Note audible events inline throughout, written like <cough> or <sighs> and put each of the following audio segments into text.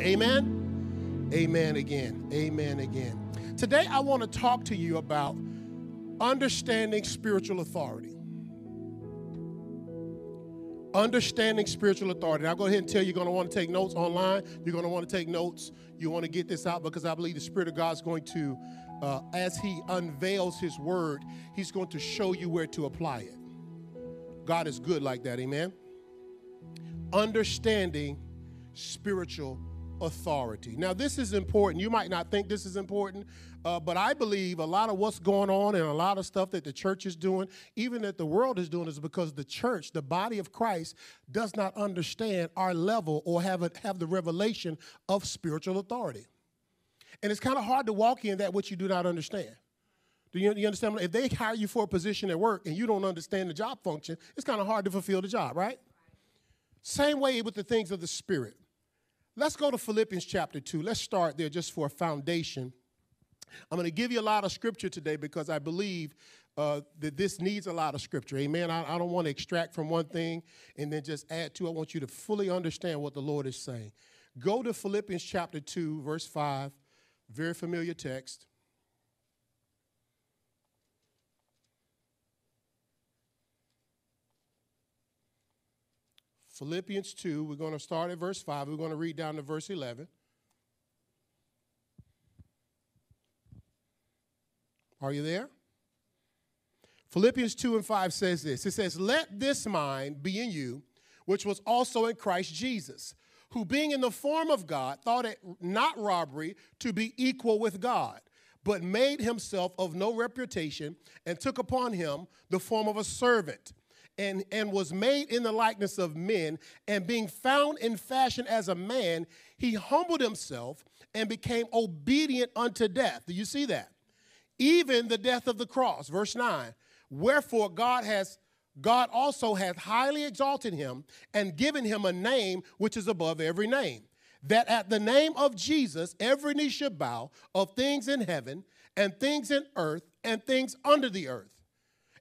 Amen. Amen again. Amen again. Today, I want to talk to you about understanding spiritual authority. Understanding spiritual authority. I'll go ahead and tell you, you're going to want to take notes online. You're going to want to take notes. You want to get this out because I believe the Spirit of God is going to, uh, as He unveils His word, He's going to show you where to apply it. God is good like that. Amen. Understanding spiritual authority. Now, this is important. You might not think this is important, uh, but I believe a lot of what's going on and a lot of stuff that the church is doing, even that the world is doing, is because the church, the body of Christ, does not understand our level or have, a, have the revelation of spiritual authority. And it's kind of hard to walk in that which you do not understand. Do you, you understand? If they hire you for a position at work and you don't understand the job function, it's kind of hard to fulfill the job, right? Same way with the things of the Spirit. Let's go to Philippians chapter 2. Let's start there just for a foundation. I'm going to give you a lot of scripture today because I believe uh, that this needs a lot of scripture. Amen. I, I don't want to extract from one thing and then just add to. I want you to fully understand what the Lord is saying. Go to Philippians chapter 2, verse 5, very familiar text. Philippians 2, we're going to start at verse 5. We're going to read down to verse 11. Are you there? Philippians 2 and 5 says this It says, Let this mind be in you, which was also in Christ Jesus, who being in the form of God, thought it not robbery to be equal with God, but made himself of no reputation, and took upon him the form of a servant and, and was made in the likeness of men, and being found in fashion as a man, he humbled himself and became obedient unto death. Do you see that? Even the death of the cross. Verse 9. Wherefore God has God also hath highly exalted him and given him a name which is above every name, that at the name of Jesus every knee should bow of things in heaven and things in earth and things under the earth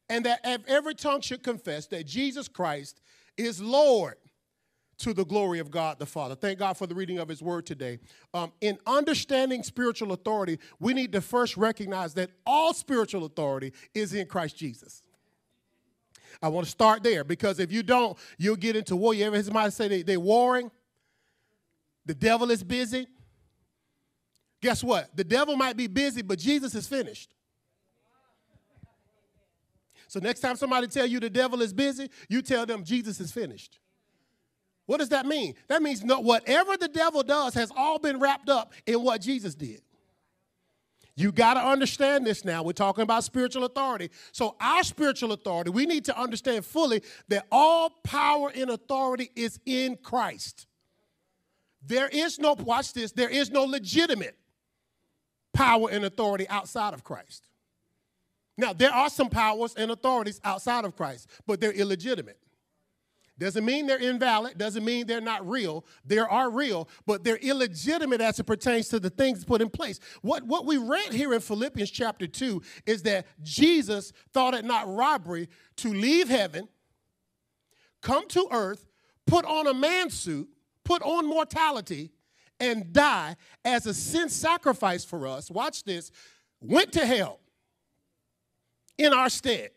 and that every tongue should confess that Jesus Christ is Lord to the glory of God the Father. Thank God for the reading of His Word today. Um, in understanding spiritual authority, we need to first recognize that all spiritual authority is in Christ Jesus. I want to start there because if you don't, you'll get into war. You ever somebody say they, they're warring? The devil is busy. Guess what? The devil might be busy, but Jesus is finished. So next time somebody tell you the devil is busy, you tell them Jesus is finished. What does that mean? That means no, whatever the devil does has all been wrapped up in what Jesus did. You got to understand this now. We're talking about spiritual authority. So, our spiritual authority, we need to understand fully that all power and authority is in Christ. There is no, watch this, there is no legitimate power and authority outside of Christ. Now, there are some powers and authorities outside of Christ, but they're illegitimate. Doesn't mean they're invalid, doesn't mean they're not real. They are real, but they're illegitimate as it pertains to the things put in place. What, what we read here in Philippians chapter 2 is that Jesus thought it not robbery to leave heaven, come to earth, put on a man suit, put on mortality, and die as a sin sacrifice for us. Watch this. Went to hell in our stead.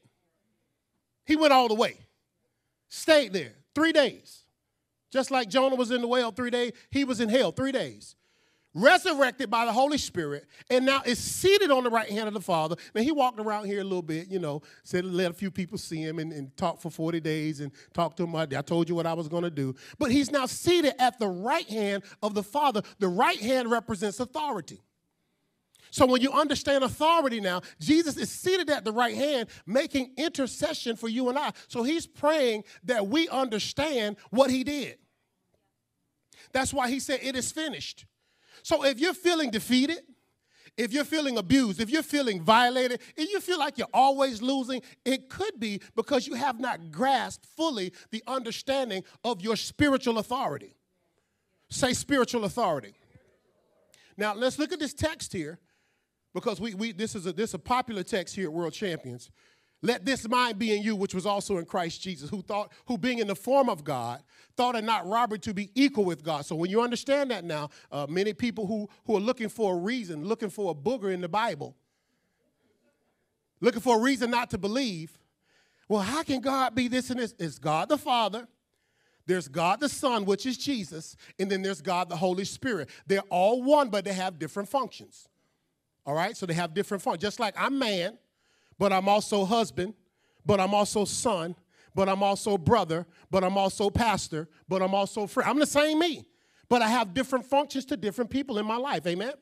He went all the way, stayed there three days. Just like Jonah was in the whale three days, he was in hell three days. Resurrected by the Holy Spirit, and now is seated on the right hand of the Father. Now he walked around here a little bit, you know, said let a few people see him and, and talk for 40 days and talk to him. I told you what I was going to do. But he's now seated at the right hand of the Father. The right hand represents authority. So when you understand authority now, Jesus is seated at the right hand making intercession for you and I. So he's praying that we understand what he did. That's why he said, It is finished. So if you're feeling defeated, if you're feeling abused, if you're feeling violated, if you feel like you're always losing, it could be because you have not grasped fully the understanding of your spiritual authority. Say spiritual authority. Now let's look at this text here because we, we this is a this is a popular text here at World Champions. Let this mind be in you, which was also in Christ Jesus, who thought, who being in the form of God, thought it not robbery to be equal with God. So when you understand that now, uh, many people who, who are looking for a reason, looking for a booger in the Bible, looking for a reason not to believe, well, how can God be this and this? It's God the Father, there's God the Son, which is Jesus, and then there's God the Holy Spirit. They're all one, but they have different functions. All right? So they have different functions. Just like I'm man, but I'm also husband, but I'm also son, but I'm also brother, but I'm also pastor, but I'm also friend. I'm the same me, but I have different functions to different people in my life. Amen?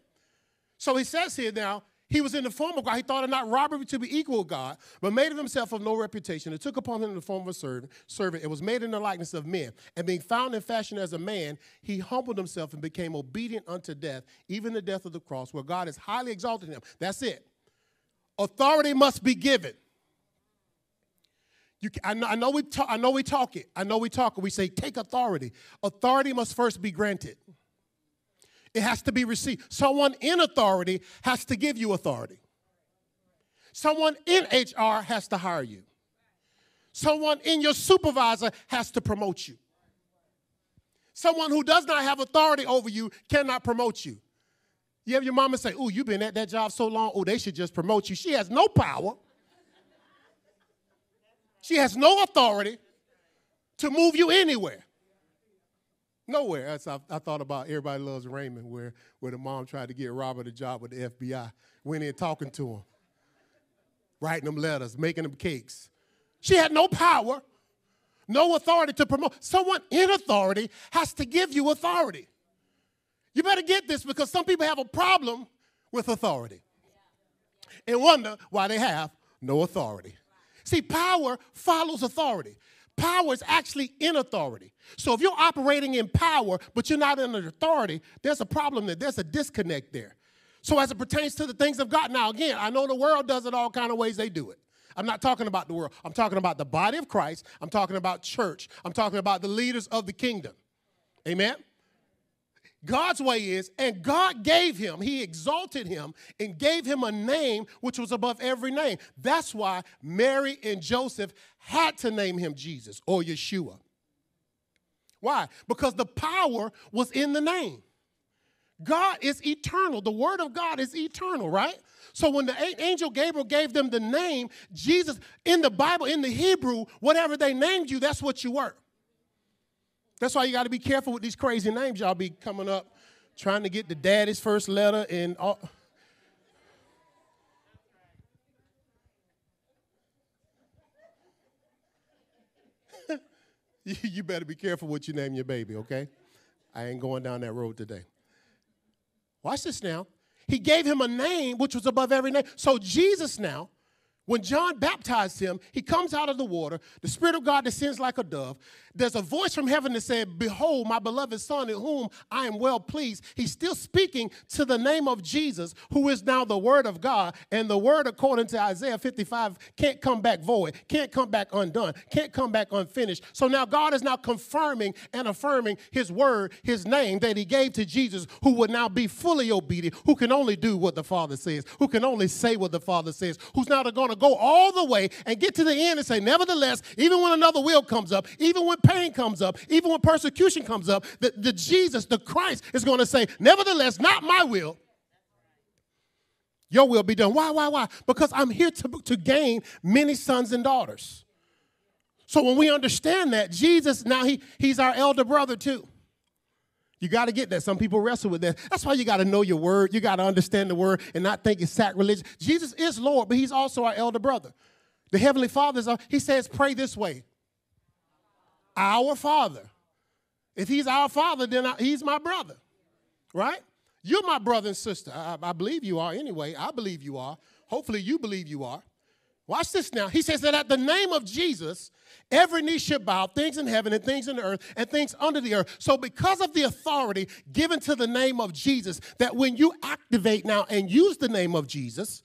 So he says here now, he was in the form of God. He thought it not robbery to be equal with God, but made of himself of no reputation, and took upon him the form of a servant. Servant. It was made in the likeness of men, and being found in fashion as a man, he humbled himself and became obedient unto death, even the death of the cross, where God has highly exalted him. That's it. Authority must be given. You, I, know, I, know we talk, I know we talk it. I know we talk it. We say, take authority. Authority must first be granted. It has to be received. Someone in authority has to give you authority. Someone in HR has to hire you. Someone in your supervisor has to promote you. Someone who does not have authority over you cannot promote you. You have your mama say, Oh, you've been at that job so long, oh, they should just promote you. She has no power. She has no authority to move you anywhere. Nowhere. As I, I, thought about Everybody Loves Raymond, where, where the mom tried to get Robert a job with the FBI. Went in talking to him, writing them letters, making them cakes. She had no power, no authority to promote. Someone in authority has to give you authority. You better get this because some people have a problem with authority and wonder why they have no authority. See, power follows authority. Power is actually in authority. So if you're operating in power, but you're not in authority, there's a problem there. There's a disconnect there. So as it pertains to the things of God, now again, I know the world does it all kind of ways they do it. I'm not talking about the world. I'm talking about the body of Christ. I'm talking about church. I'm talking about the leaders of the kingdom. Amen. God's way is, and God gave him, he exalted him and gave him a name which was above every name. That's why Mary and Joseph had to name him Jesus or Yeshua. Why? Because the power was in the name. God is eternal. The word of God is eternal, right? So when the angel Gabriel gave them the name, Jesus, in the Bible, in the Hebrew, whatever they named you, that's what you were. That's why you got to be careful with these crazy names y'all be coming up trying to get the daddy's first letter and all. <laughs> you better be careful what you name your baby, okay? I ain't going down that road today. Watch this now. He gave him a name which was above every name. So Jesus now when John baptized him, he comes out of the water. The Spirit of God descends like a dove. There's a voice from heaven that said, Behold, my beloved Son, in whom I am well pleased. He's still speaking to the name of Jesus, who is now the Word of God. And the Word, according to Isaiah 55, can't come back void, can't come back undone, can't come back unfinished. So now God is now confirming and affirming His Word, His name that He gave to Jesus, who would now be fully obedient, who can only do what the Father says, who can only say what the Father says, who's now going to go all the way and get to the end and say, Nevertheless, even when another will comes up, even when pain comes up, even when persecution comes up, the, the Jesus, the Christ, is going to say, Nevertheless, not my will. Your will be done. Why, why, why? Because I'm here to, to gain many sons and daughters. So when we understand that, Jesus, now he, he's our elder brother too. You got to get that. Some people wrestle with that. That's why you got to know your word. You got to understand the word and not think it's sacrilegious. Jesus is Lord, but he's also our elder brother. The Heavenly Father, is, he says, pray this way Our Father. If he's our Father, then I, he's my brother, right? You're my brother and sister. I, I believe you are anyway. I believe you are. Hopefully, you believe you are. Watch this now. He says that at the name of Jesus, every knee should bow, things in heaven and things in the earth and things under the earth. So, because of the authority given to the name of Jesus, that when you activate now and use the name of Jesus,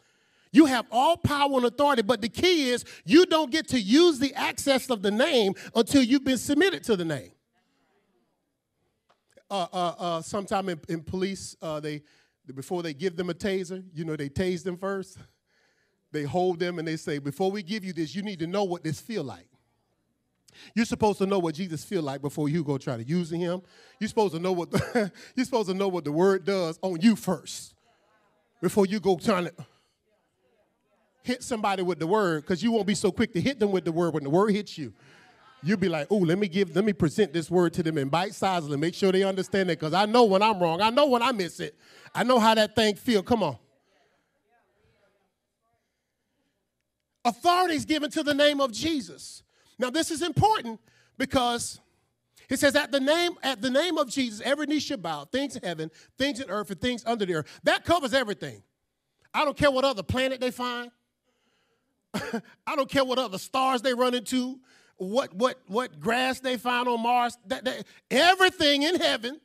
you have all power and authority. But the key is you don't get to use the access of the name until you've been submitted to the name. Uh, uh, uh, sometime in, in police, uh, they before they give them a taser, you know, they tase them first. <laughs> they hold them and they say, before we give you this, you need to know what this feel like. You're supposed to know what Jesus feel like before you go try to use him. You're supposed to know what the, <laughs> you're supposed to know what the word does on you first before you go trying to hit somebody with the word because you won't be so quick to hit them with the word when the word hits you. You'll be like, oh, let me give, let me present this word to them in bite sizes and make sure they understand it because I know when I'm wrong. I know when I miss it. I know how that thing feel. Come on. Authority is given to the name of Jesus. Now, this is important because it says at the name at the name of Jesus, every knee shall bow, things in heaven, things in earth, and things under the earth. That covers everything. I don't care what other planet they find. <laughs> I don't care what other stars they run into, what what what grass they find on Mars. That, that, everything in heaven,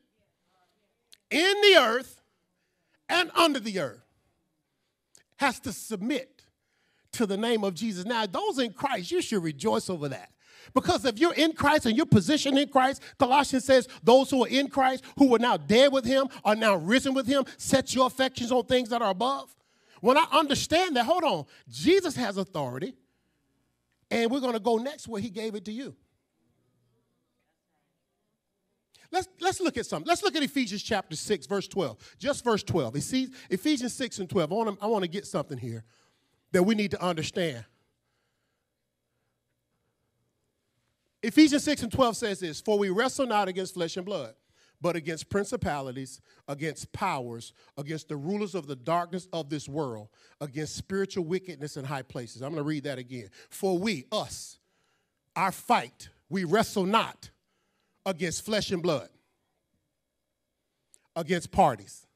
in the earth, and under the earth has to submit to the name of Jesus. Now, those in Christ, you should rejoice over that. Because if you're in Christ and you're positioned in Christ, Colossians says, those who are in Christ, who are now dead with him, are now risen with him, set your affections on things that are above. When I understand that, hold on, Jesus has authority, and we're going to go next where he gave it to you. Let's, let's look at something. Let's look at Ephesians chapter 6, verse 12. Just verse 12. Ephesians 6 and 12. I want to, I want to get something here that we need to understand. Ephesians 6 and 12 says this For we wrestle not against flesh and blood but against principalities, against powers, against the rulers of the darkness of this world, against spiritual wickedness in high places. I'm going to read that again. For we, us, our fight, we wrestle not against flesh and blood, against parties,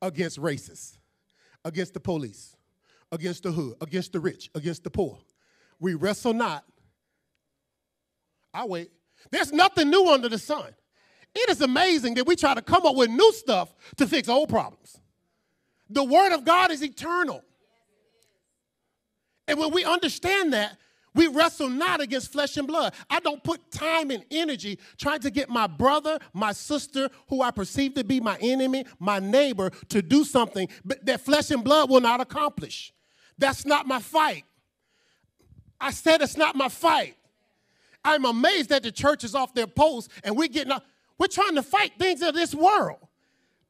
against races, against the police, against the hood, against the rich, against the poor. We wrestle not. I wait. There's nothing new under the sun. It is amazing that we try to come up with new stuff to fix old problems. The Word of God is eternal. And when we understand that, we wrestle not against flesh and blood. I don't put time and energy trying to get my brother, my sister, who I perceive to be my enemy, my neighbor, to do something that flesh and blood will not accomplish. That's not my fight. I said it's not my fight. I'm amazed that the church is off their post and we're getting up. We're trying to fight things of this world.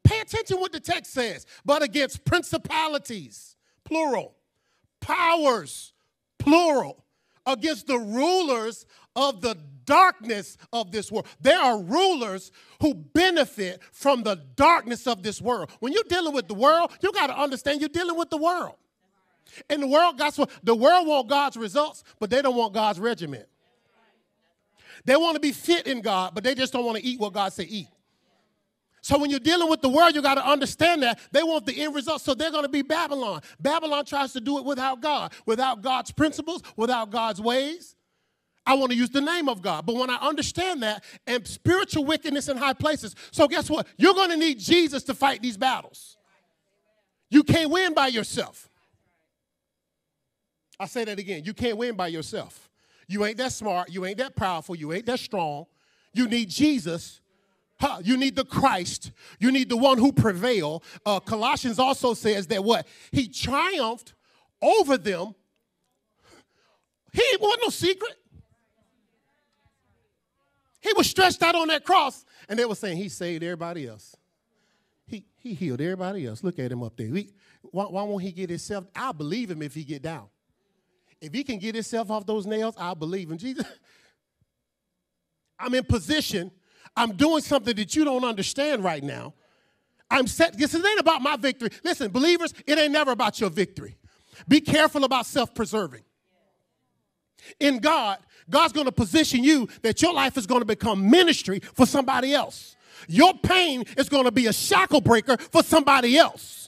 Pay attention what the text says. But against principalities, plural, powers, plural, against the rulers of the darkness of this world. There are rulers who benefit from the darkness of this world. When you're dealing with the world, you got to understand you're dealing with the world. And the world, got the world want God's results, but they don't want God's regiment. They want to be fit in God, but they just don't want to eat what God said eat. So when you're dealing with the world, you got to understand that they want the end result. So they're going to be Babylon. Babylon tries to do it without God, without God's principles, without God's ways. I want to use the name of God. But when I understand that and spiritual wickedness in high places, so guess what? You're going to need Jesus to fight these battles. You can't win by yourself. I say that again. You can't win by yourself. You ain't that smart. You ain't that powerful. You ain't that strong. You need Jesus. Huh, you need the Christ. You need the one who prevail. Uh, Colossians also says that what? He triumphed over them. He wasn't no secret. He was stretched out on that cross, and they were saying he saved everybody else. He, he healed everybody else. Look at him up there. why, why won't he get himself? I'll believe him if he get down. If he can get himself off those nails, I believe in Jesus. <laughs> I'm in position. I'm doing something that you don't understand right now. I'm set. This ain't about my victory. Listen, believers, it ain't never about your victory. Be careful about self preserving. In God, God's going to position you that your life is going to become ministry for somebody else. Your pain is going to be a shackle breaker for somebody else.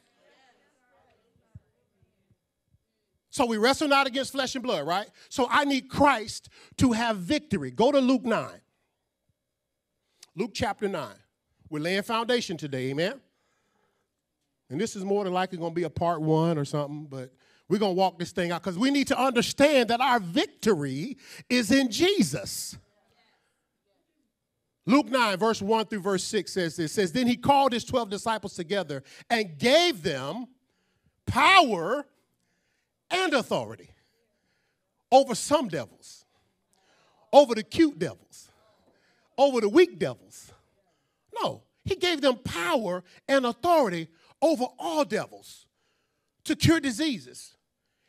So we wrestle not against flesh and blood, right? So I need Christ to have victory. Go to Luke 9. Luke chapter 9. We're laying foundation today, amen? And this is more than likely going to be a part one or something, but we're going to walk this thing out because we need to understand that our victory is in Jesus. Luke 9, verse 1 through verse 6 says this says, Then he called his 12 disciples together and gave them power and authority over some devils, over the cute devils, over the weak devils. No, he gave them power and authority over all devils to cure diseases.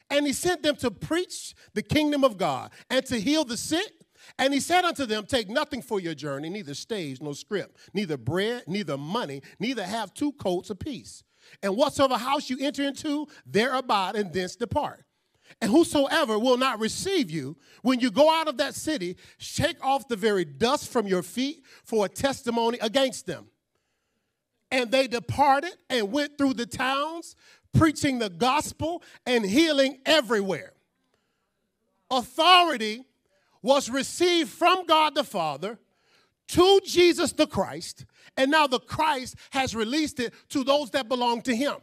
And he sent them to preach the kingdom of God and to heal the sick. And he said unto them, Take nothing for your journey, neither stage, nor scrip, neither bread, neither money, neither have two coats apiece. And whatsoever house you enter into, there abide, and thence depart. And whosoever will not receive you, when you go out of that city, shake off the very dust from your feet for a testimony against them. And they departed and went through the towns, preaching the gospel and healing everywhere. Authority was received from God the Father to Jesus the Christ, and now the Christ has released it to those that belong to him.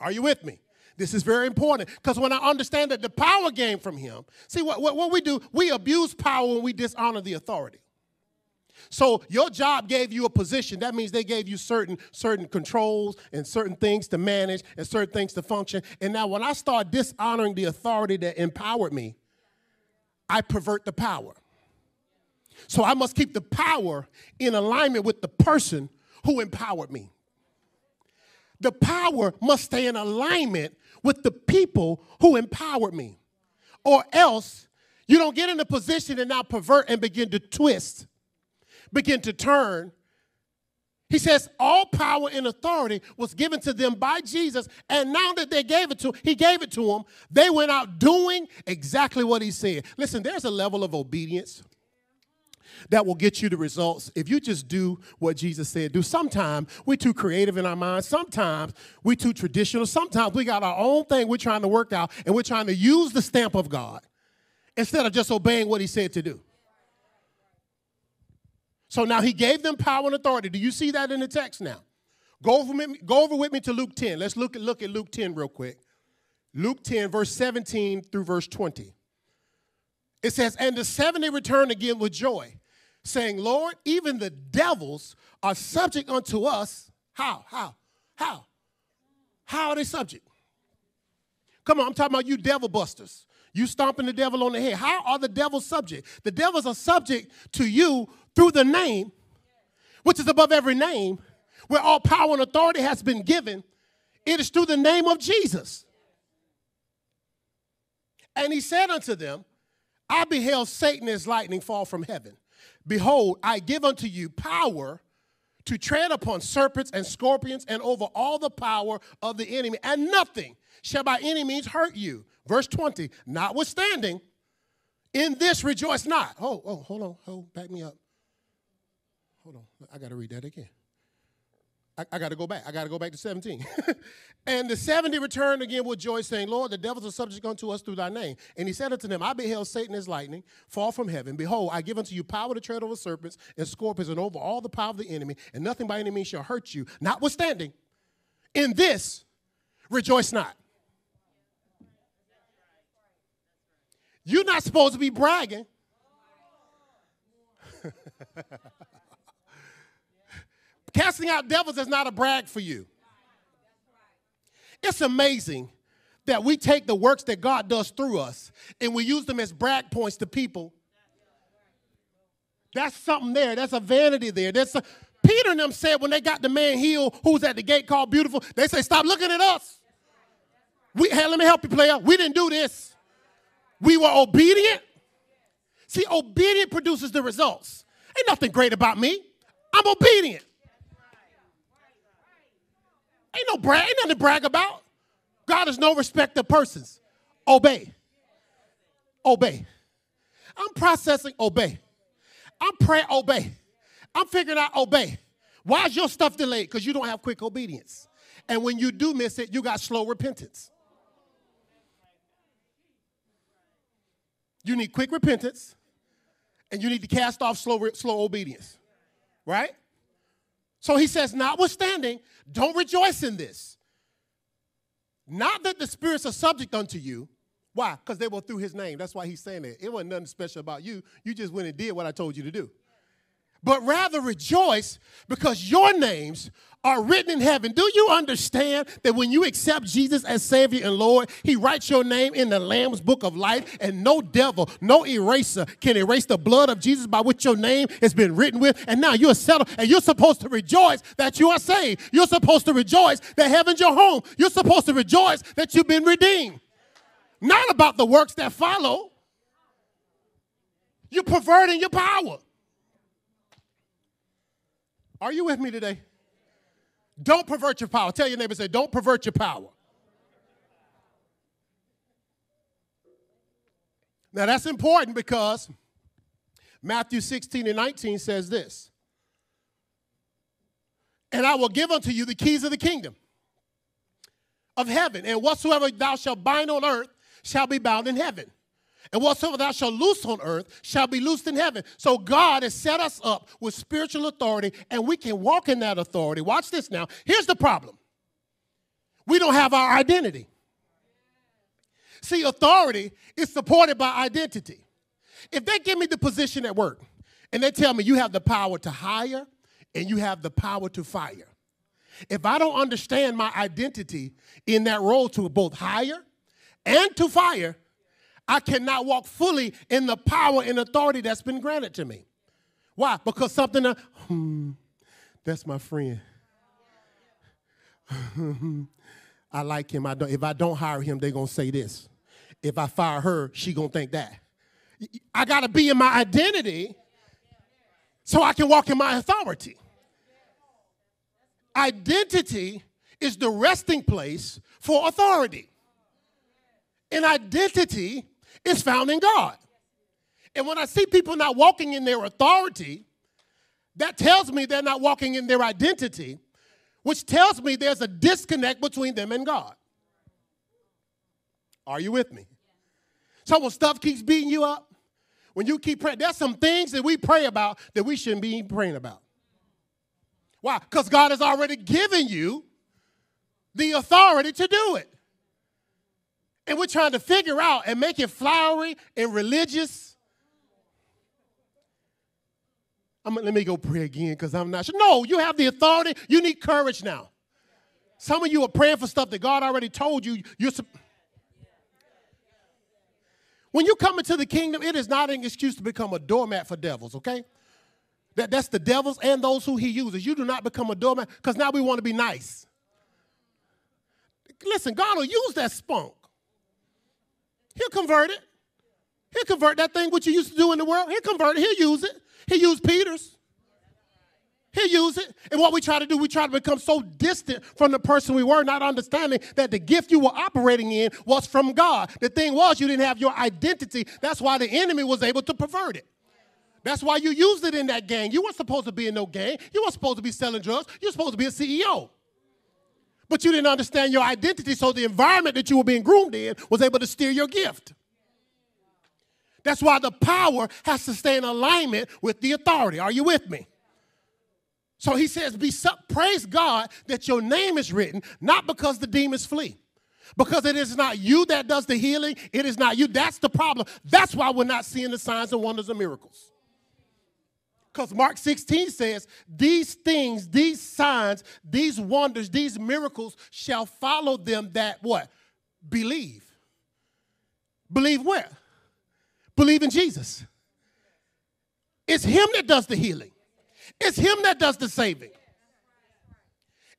Are you with me? This is very important because when I understand that the power came from him, see what, what, what we do, we abuse power when we dishonor the authority. So your job gave you a position. That means they gave you certain certain controls and certain things to manage and certain things to function. And now when I start dishonoring the authority that empowered me, I pervert the power. So I must keep the power in alignment with the person who empowered me. The power must stay in alignment with the people who empowered me. Or else you don't get in a position and now pervert and begin to twist begin to turn. He says, all power and authority was given to them by Jesus, and now that they gave it to he gave it to them, they went out doing exactly what he said. Listen, there's a level of obedience that will get you the results if you just do what Jesus said do. Sometimes we're too creative in our minds. Sometimes we're too traditional. Sometimes we got our own thing we're trying to work out and we're trying to use the stamp of God instead of just obeying what he said to do. So now he gave them power and authority. Do you see that in the text now? Go over, me, go over with me to Luke 10. Let's look at, look at Luke 10 real quick. Luke 10, verse 17 through verse 20. It says, And the 70 returned again with joy, saying, Lord, even the devils are subject unto us. How? How? How? How are they subject? Come on, I'm talking about you devil busters. You stomping the devil on the head. How are the devils subject? The devils are subject to you through the name, which is above every name, where all power and authority has been given. It is through the name of Jesus. And he said unto them, I beheld Satan as lightning fall from heaven. Behold, I give unto you power to tread upon serpents and scorpions and over all the power of the enemy, and nothing shall by any means hurt you. Verse 20, notwithstanding, in this rejoice not. Oh, oh, hold on, hold, back me up. Hold on, I got to read that again. I, I got to go back. I got to go back to 17. <laughs> and the 70 returned again with joy, saying, Lord, the devils are subject unto us through thy name. And he said unto them, I beheld Satan as lightning fall from heaven. Behold, I give unto you power to tread over serpents and scorpions and over all the power of the enemy, and nothing by any means shall hurt you. Notwithstanding, in this rejoice not. You're not supposed to be bragging. <laughs> Casting out devils is not a brag for you. It's amazing that we take the works that God does through us and we use them as brag points to people. That's something there. That's a vanity there. That's a, Peter and them said when they got the man healed who was at the gate called beautiful, they say, Stop looking at us. We, hey, let me help you, player. We didn't do this. We were obedient. See, obedient produces the results. Ain't nothing great about me. I'm obedient. Ain't no brag, ain't nothing to brag about. God is no respect of persons. Obey. Obey. I'm processing, obey. I'm praying, obey. I'm figuring out, obey. Why is your stuff delayed? Because you don't have quick obedience. And when you do miss it, you got slow repentance. You need quick repentance and you need to cast off slow, slow obedience. Right? So he says, notwithstanding, don't rejoice in this. Not that the spirits are subject unto you. Why? Because they were through his name. That's why he's saying that. It wasn't nothing special about you. You just went and did what I told you to do. But rather rejoice because your names are written in heaven. Do you understand that when you accept Jesus as Savior and Lord, He writes your name in the Lamb's book of life, and no devil, no eraser can erase the blood of Jesus by which your name has been written with. And now you're settled, and you're supposed to rejoice that you are saved. You're supposed to rejoice that heaven's your home. You're supposed to rejoice that you've been redeemed. Not about the works that follow. You're perverting your power. Are you with me today? Don't pervert your power. Tell your neighbor, say, don't pervert your power. Now that's important because Matthew 16 and 19 says this. And I will give unto you the keys of the kingdom of heaven. And whatsoever thou shalt bind on earth shall be bound in heaven. And whatsoever thou shalt loose on earth shall be loosed in heaven. So God has set us up with spiritual authority, and we can walk in that authority. Watch this now. Here's the problem we don't have our identity. See, authority is supported by identity. If they give me the position at work and they tell me you have the power to hire and you have the power to fire, if I don't understand my identity in that role to both hire and to fire, I cannot walk fully in the power and authority that's been granted to me. Why? Because something, uh, hmm, that's my friend. <laughs> I like him. I don't, if I don't hire him, they're going to say this. If I fire her, she going to think that. I got to be in my identity so I can walk in my authority. Identity is the resting place for authority. And identity is found in God. And when I see people not walking in their authority, that tells me they're not walking in their identity, which tells me there's a disconnect between them and God. Are you with me? So when stuff keeps beating you up, when you keep praying, there's some things that we pray about that we shouldn't be praying about. Why? Because God has already given you the authority to do it. And we're trying to figure out and make it flowery and religious. I'm, let me go pray again because I'm not sure. No, you have the authority. You need courage now. Some of you are praying for stuff that God already told you. You're. When you come into the kingdom, it is not an excuse to become a doormat for devils, okay? That, that's the devils and those who he uses. You do not become a doormat because now we want to be nice. Listen, God will use that spunk. He'll convert it. He'll convert that thing what you used to do in the world. He'll convert it. He'll use it. He used Peter's. He'll use it. And what we try to do, we try to become so distant from the person we were, not understanding that the gift you were operating in was from God. The thing was, you didn't have your identity. That's why the enemy was able to pervert it. That's why you used it in that gang. You weren't supposed to be in no gang. You weren't supposed to be selling drugs. You're supposed to be a CEO but you didn't understand your identity, so the environment that you were being groomed in was able to steer your gift. That's why the power has to stay in alignment with the authority. Are you with me? So he says, Be praise God that your name is written, not because the demons flee. Because it is not you that does the healing, it is not you. That's the problem. That's why we're not seeing the signs and wonders and miracles. Because Mark 16 says, These things, these signs, these wonders, these miracles shall follow them that what? Believe. Believe where? Believe in Jesus. It's Him that does the healing, it's Him that does the saving,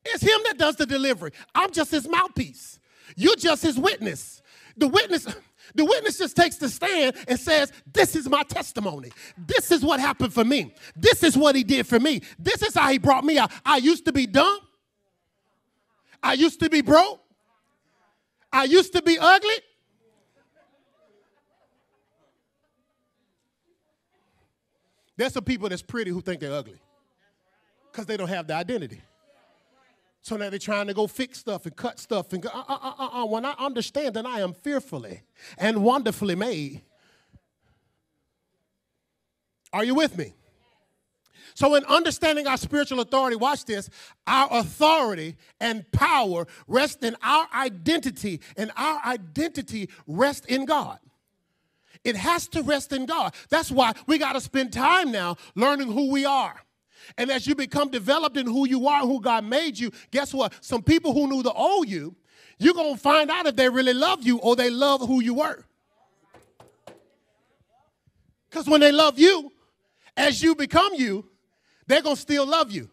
it's Him that does the delivery. I'm just His mouthpiece. You're just His witness. The witness. The witness just takes the stand and says, This is my testimony. This is what happened for me. This is what he did for me. This is how he brought me out. I used to be dumb. I used to be broke. I used to be ugly. There's some people that's pretty who think they're ugly because they don't have the identity. So now they're trying to go fix stuff and cut stuff and go, uh, uh, uh, uh, uh. when I understand that I am fearfully and wonderfully made. Are you with me? So, in understanding our spiritual authority, watch this, our authority and power rest in our identity, and our identity rests in God. It has to rest in God. That's why we got to spend time now learning who we are And as you become developed in who you are, who God made you, guess what? Some people who knew the old you, you're going to find out if they really love you or they love who you were. Because when they love you, as you become you, they're going to still love you.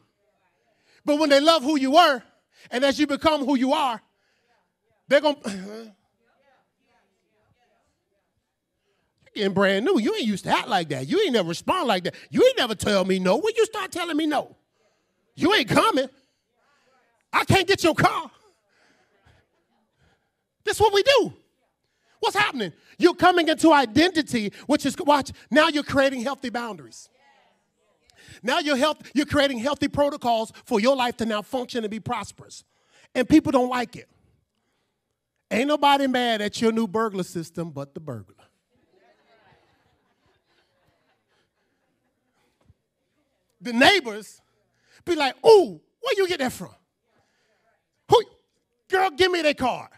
But when they love who you were, and as you become who you are, they're going <laughs> to. Getting brand new. You ain't used to act like that. You ain't never respond like that. You ain't never tell me no. When you start telling me no, you ain't coming. I can't get your car. That's what we do. What's happening? You're coming into identity, which is watch. Now you're creating healthy boundaries. Now you're health, you're creating healthy protocols for your life to now function and be prosperous. And people don't like it. Ain't nobody mad at your new burglar system but the burglar. The neighbors be like, ooh, where you get that from? Who, girl, give me that card.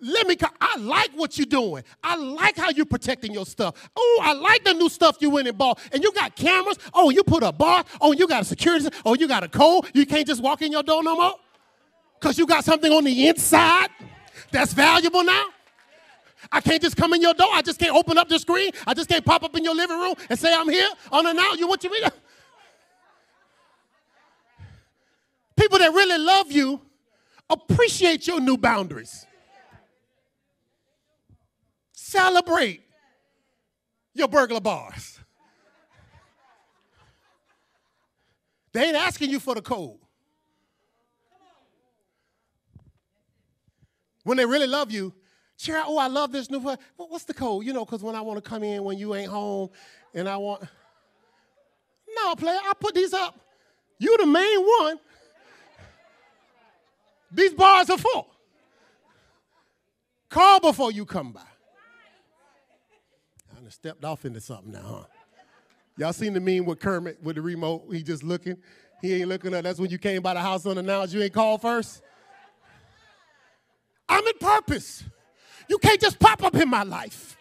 Let me, I like what you're doing. I like how you're protecting your stuff. Oh, I like the new stuff you went and bought. And you got cameras. Oh, you put a bar. Oh, you got a security. Oh, you got a code. You can't just walk in your door no more? Because you got something on the inside that's valuable now? I can't just come in your door. I just can't open up the screen. I just can't pop up in your living room and say I'm here. On oh, now, you what you mean? People that really love you appreciate your new boundaries. Celebrate your burglar bars. They ain't asking you for the code. When they really love you, share, oh, I love this new, what's the code? You know, because when I want to come in when you ain't home and I want, no, player, I put these up. You the main one. These bars are full. Call before you come by. I stepped off into something now, huh? Y'all seen the meme with Kermit with the remote? He just looking. He ain't looking up. That's when you came by the house unannounced. You ain't called first. I'm in purpose. You can't just pop up in my life.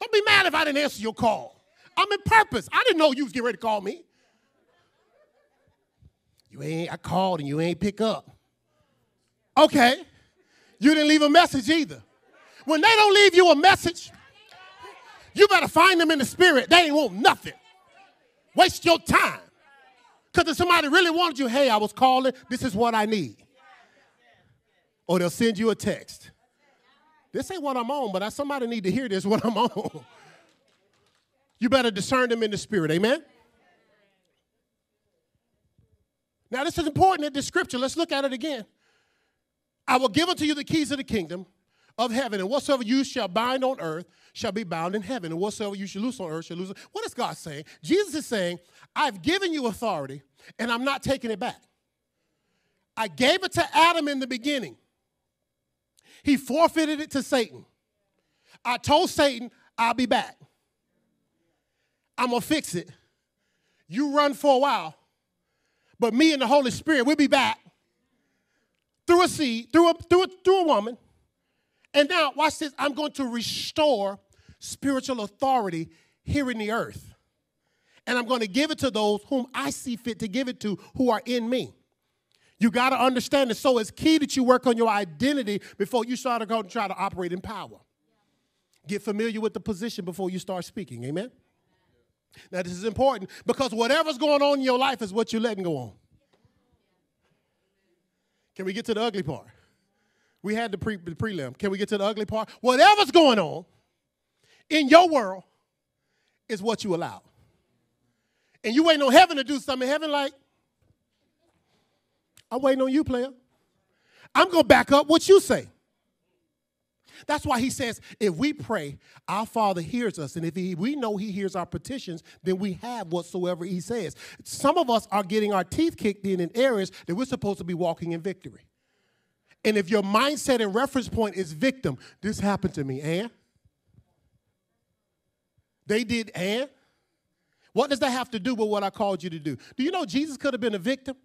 Don't be mad if I didn't answer your call. I'm in purpose. I didn't know you was getting ready to call me. You ain't, I called and you ain't pick up. Okay. You didn't leave a message either. When they don't leave you a message, you better find them in the spirit. They ain't want nothing. Waste your time. Because if somebody really wanted you, hey, I was calling, this is what I need. Or they'll send you a text. This ain't what I'm on, but I, somebody need to hear this <laughs> what I'm on. You better discern them in the spirit. Amen? Now, this is important in this scripture. Let's look at it again. I will give unto you the keys of the kingdom of heaven, and whatsoever you shall bind on earth shall be bound in heaven, and whatsoever you shall loose on earth shall loose. What is God saying? Jesus is saying, I've given you authority, and I'm not taking it back. I gave it to Adam in the beginning. He forfeited it to Satan. I told Satan, I'll be back. I'm going to fix it. You run for a while, but me and the Holy Spirit, we'll be back through a seed, through a, through a, through a woman. And now, watch this. I'm going to restore spiritual authority here in the earth. And I'm going to give it to those whom I see fit to give it to who are in me. You got to understand it. So it's key that you work on your identity before you start to go and try to operate in power. Get familiar with the position before you start speaking. Amen? Now, this is important because whatever's going on in your life is what you're letting go on. Can we get to the ugly part? We had the, pre, the prelim. Can we get to the ugly part? Whatever's going on in your world is what you allow. And you waiting on heaven to do something. Heaven, like, I'm waiting on you, player. I'm going to back up what you say. That's why he says, if we pray, our Father hears us. And if he, we know he hears our petitions, then we have whatsoever he says. Some of us are getting our teeth kicked in in areas that we're supposed to be walking in victory. And if your mindset and reference point is victim, this happened to me, and they did, and what does that have to do with what I called you to do? Do you know Jesus could have been a victim?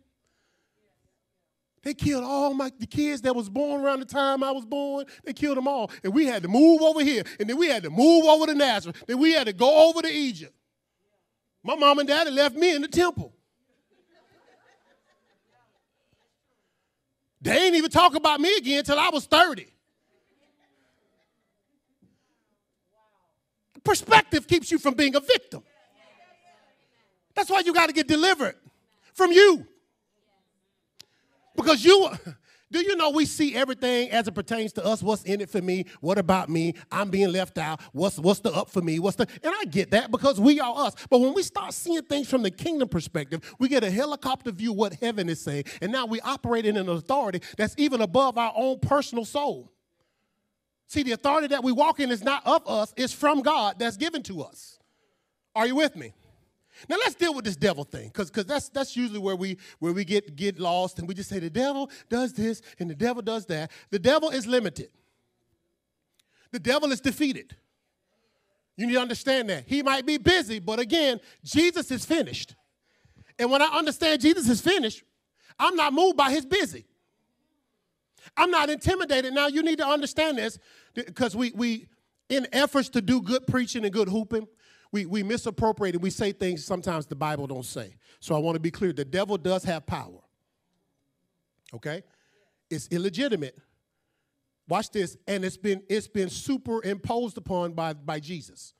They killed all my the kids that was born around the time I was born. They killed them all. And we had to move over here. And then we had to move over to Nazareth. Then we had to go over to Egypt. My mom and daddy left me in the temple. They ain't even talk about me again until I was 30. Perspective keeps you from being a victim. That's why you got to get delivered from you. Because you, <laughs> do you know we see everything as it pertains to us? What's in it for me? What about me? I'm being left out. What's what's the up for me? What's the and I get that because we are us. But when we start seeing things from the kingdom perspective, we get a helicopter view what heaven is saying, and now we operate in an authority that's even above our own personal soul. See, the authority that we walk in is not of us, it's from God that's given to us. Are you with me? Now let's deal with this devil thing, because that's that's usually where we where we get get lost and we just say the devil does this and the devil does that. The devil is limited. The devil is defeated. You need to understand that. He might be busy, but again, Jesus is finished. And when I understand Jesus is finished, I'm not moved by his busy. I'm not intimidated. Now you need to understand this because we we in efforts to do good preaching and good whooping, we, we misappropriate and we say things sometimes the Bible don't say. So I want to be clear. The devil does have power. Okay? It's illegitimate. Watch this. And it's been it's been superimposed upon by, by Jesus.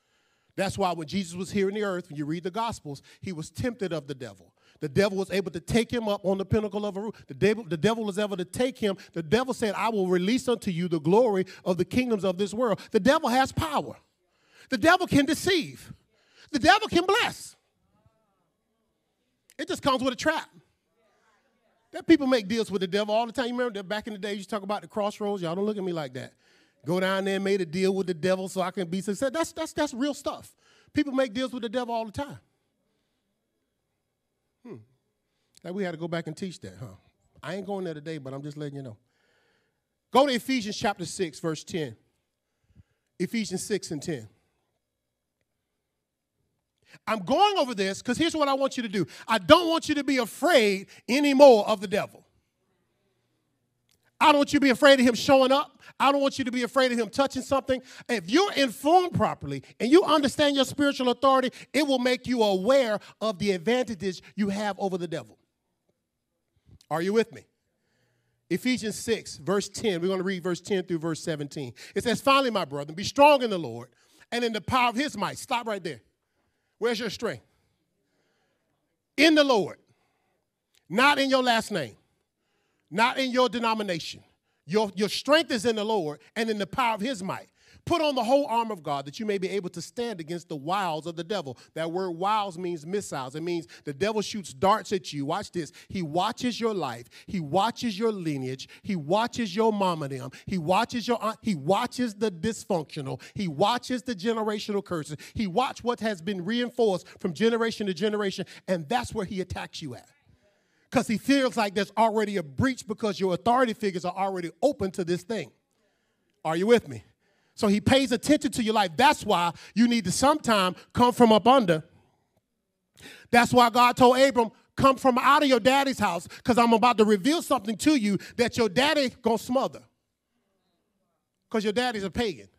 That's why when Jesus was here in the earth, when you read the Gospels, he was tempted of the devil. The devil was able to take him up on the pinnacle of a roof. The devil, the devil was able to take him. The devil said, I will release unto you the glory of the kingdoms of this world. The devil has power. The devil can deceive. The devil can bless. It just comes with a trap. That people make deals with the devil all the time. You remember that back in the day, you talk about the crossroads. Y'all don't look at me like that. Go down there and made a deal with the devil so I can be successful. That's, that's, that's real stuff. People make deals with the devil all the time. Hmm. Like we had to go back and teach that, huh? I ain't going there today, but I'm just letting you know. Go to Ephesians chapter 6, verse 10. Ephesians 6 and 10. I'm going over this because here's what I want you to do. I don't want you to be afraid anymore of the devil. I don't want you to be afraid of him showing up. I don't want you to be afraid of him touching something. If you're informed properly and you understand your spiritual authority, it will make you aware of the advantages you have over the devil. Are you with me? Ephesians 6, verse 10. We're going to read verse 10 through verse 17. It says, Finally, my brother, be strong in the Lord and in the power of his might. Stop right there. Where's your strength? In the Lord, not in your last name, not in your denomination. Your, your strength is in the Lord and in the power of his might. Put on the whole armor of God that you may be able to stand against the wiles of the devil. That word wiles means missiles. It means the devil shoots darts at you. Watch this. He watches your life. He watches your lineage. He watches your mom and them. He watches your aunt. He watches the dysfunctional. He watches the generational curses. He watches what has been reinforced from generation to generation. And that's where he attacks you at because he feels like there's already a breach because your authority figures are already open to this thing. Are you with me? So he pays attention to your life. That's why you need to sometime come from up under. That's why God told Abram, come from out of your daddy's house, because I'm about to reveal something to you that your daddy gonna smother. Because your daddy's a pagan.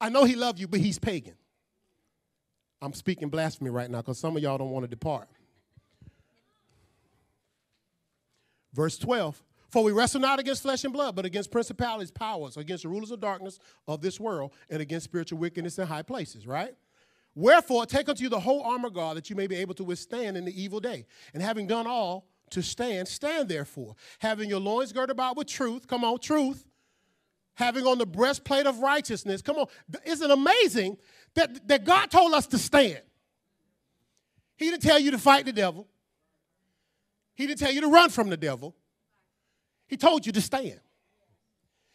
I know he loved you, but he's pagan. I'm speaking blasphemy right now because some of y'all don't want to depart. Verse 12 for we wrestle not against flesh and blood, but against principalities, powers, against the rulers of darkness of this world, and against spiritual wickedness in high places, right? Wherefore, take unto you the whole armor of God that you may be able to withstand in the evil day. And having done all to stand, stand therefore, having your loins girded about with truth, come on, truth, having on the breastplate of righteousness. Come on, isn't it amazing that, that God told us to stand? He didn't tell you to fight the devil. He didn't tell you to run from the devil. He told you to stand.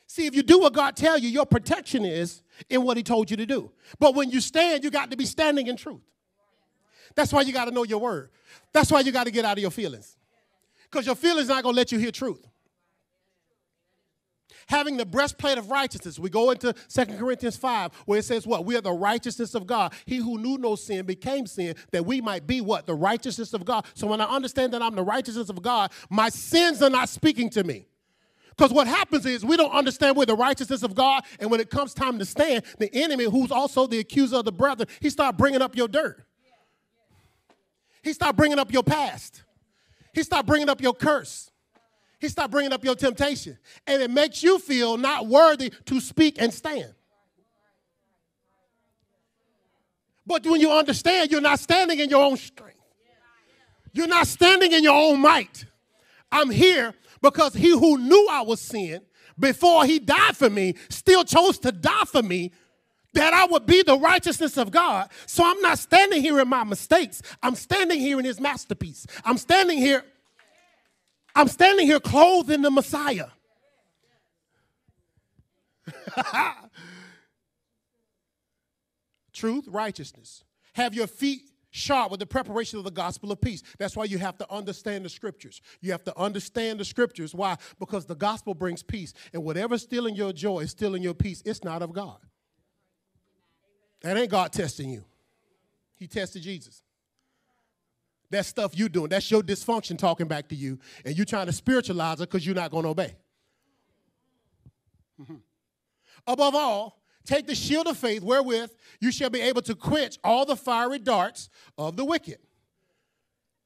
See, if you do what God tell you, your protection is in what he told you to do. But when you stand, you got to be standing in truth. That's why you got to know your word. That's why you got to get out of your feelings. Because your feelings not going to let you hear truth. Having the breastplate of righteousness. We go into Second Corinthians 5, where it says what? We are the righteousness of God. He who knew no sin became sin, that we might be what? The righteousness of God. So when I understand that I'm the righteousness of God, my sins are not speaking to me. Because what happens is we don't understand we're the righteousness of God, and when it comes time to stand, the enemy, who's also the accuser of the brethren, he start bringing up your dirt. He start bringing up your past. He start bringing up your curse. He stopped bringing up your temptation. And it makes you feel not worthy to speak and stand. But when you understand, you're not standing in your own strength. You're not standing in your own might. I'm here because he who knew I was sin before he died for me still chose to die for me that I would be the righteousness of God. So I'm not standing here in my mistakes. I'm standing here in his masterpiece. I'm standing here I'm standing here clothed in the Messiah. <laughs> Truth, righteousness. Have your feet sharp with the preparation of the gospel of peace. That's why you have to understand the scriptures. You have to understand the scriptures. Why? Because the gospel brings peace. And whatever's stealing your joy, is stealing your peace, it's not of God. That ain't God testing you. He tested Jesus. That's stuff you're doing. That's your dysfunction talking back to you, and you trying to spiritualize it because you're not going to obey. Mm-hmm. <laughs> Above all, take the shield of faith wherewith you shall be able to quench all the fiery darts of the wicked.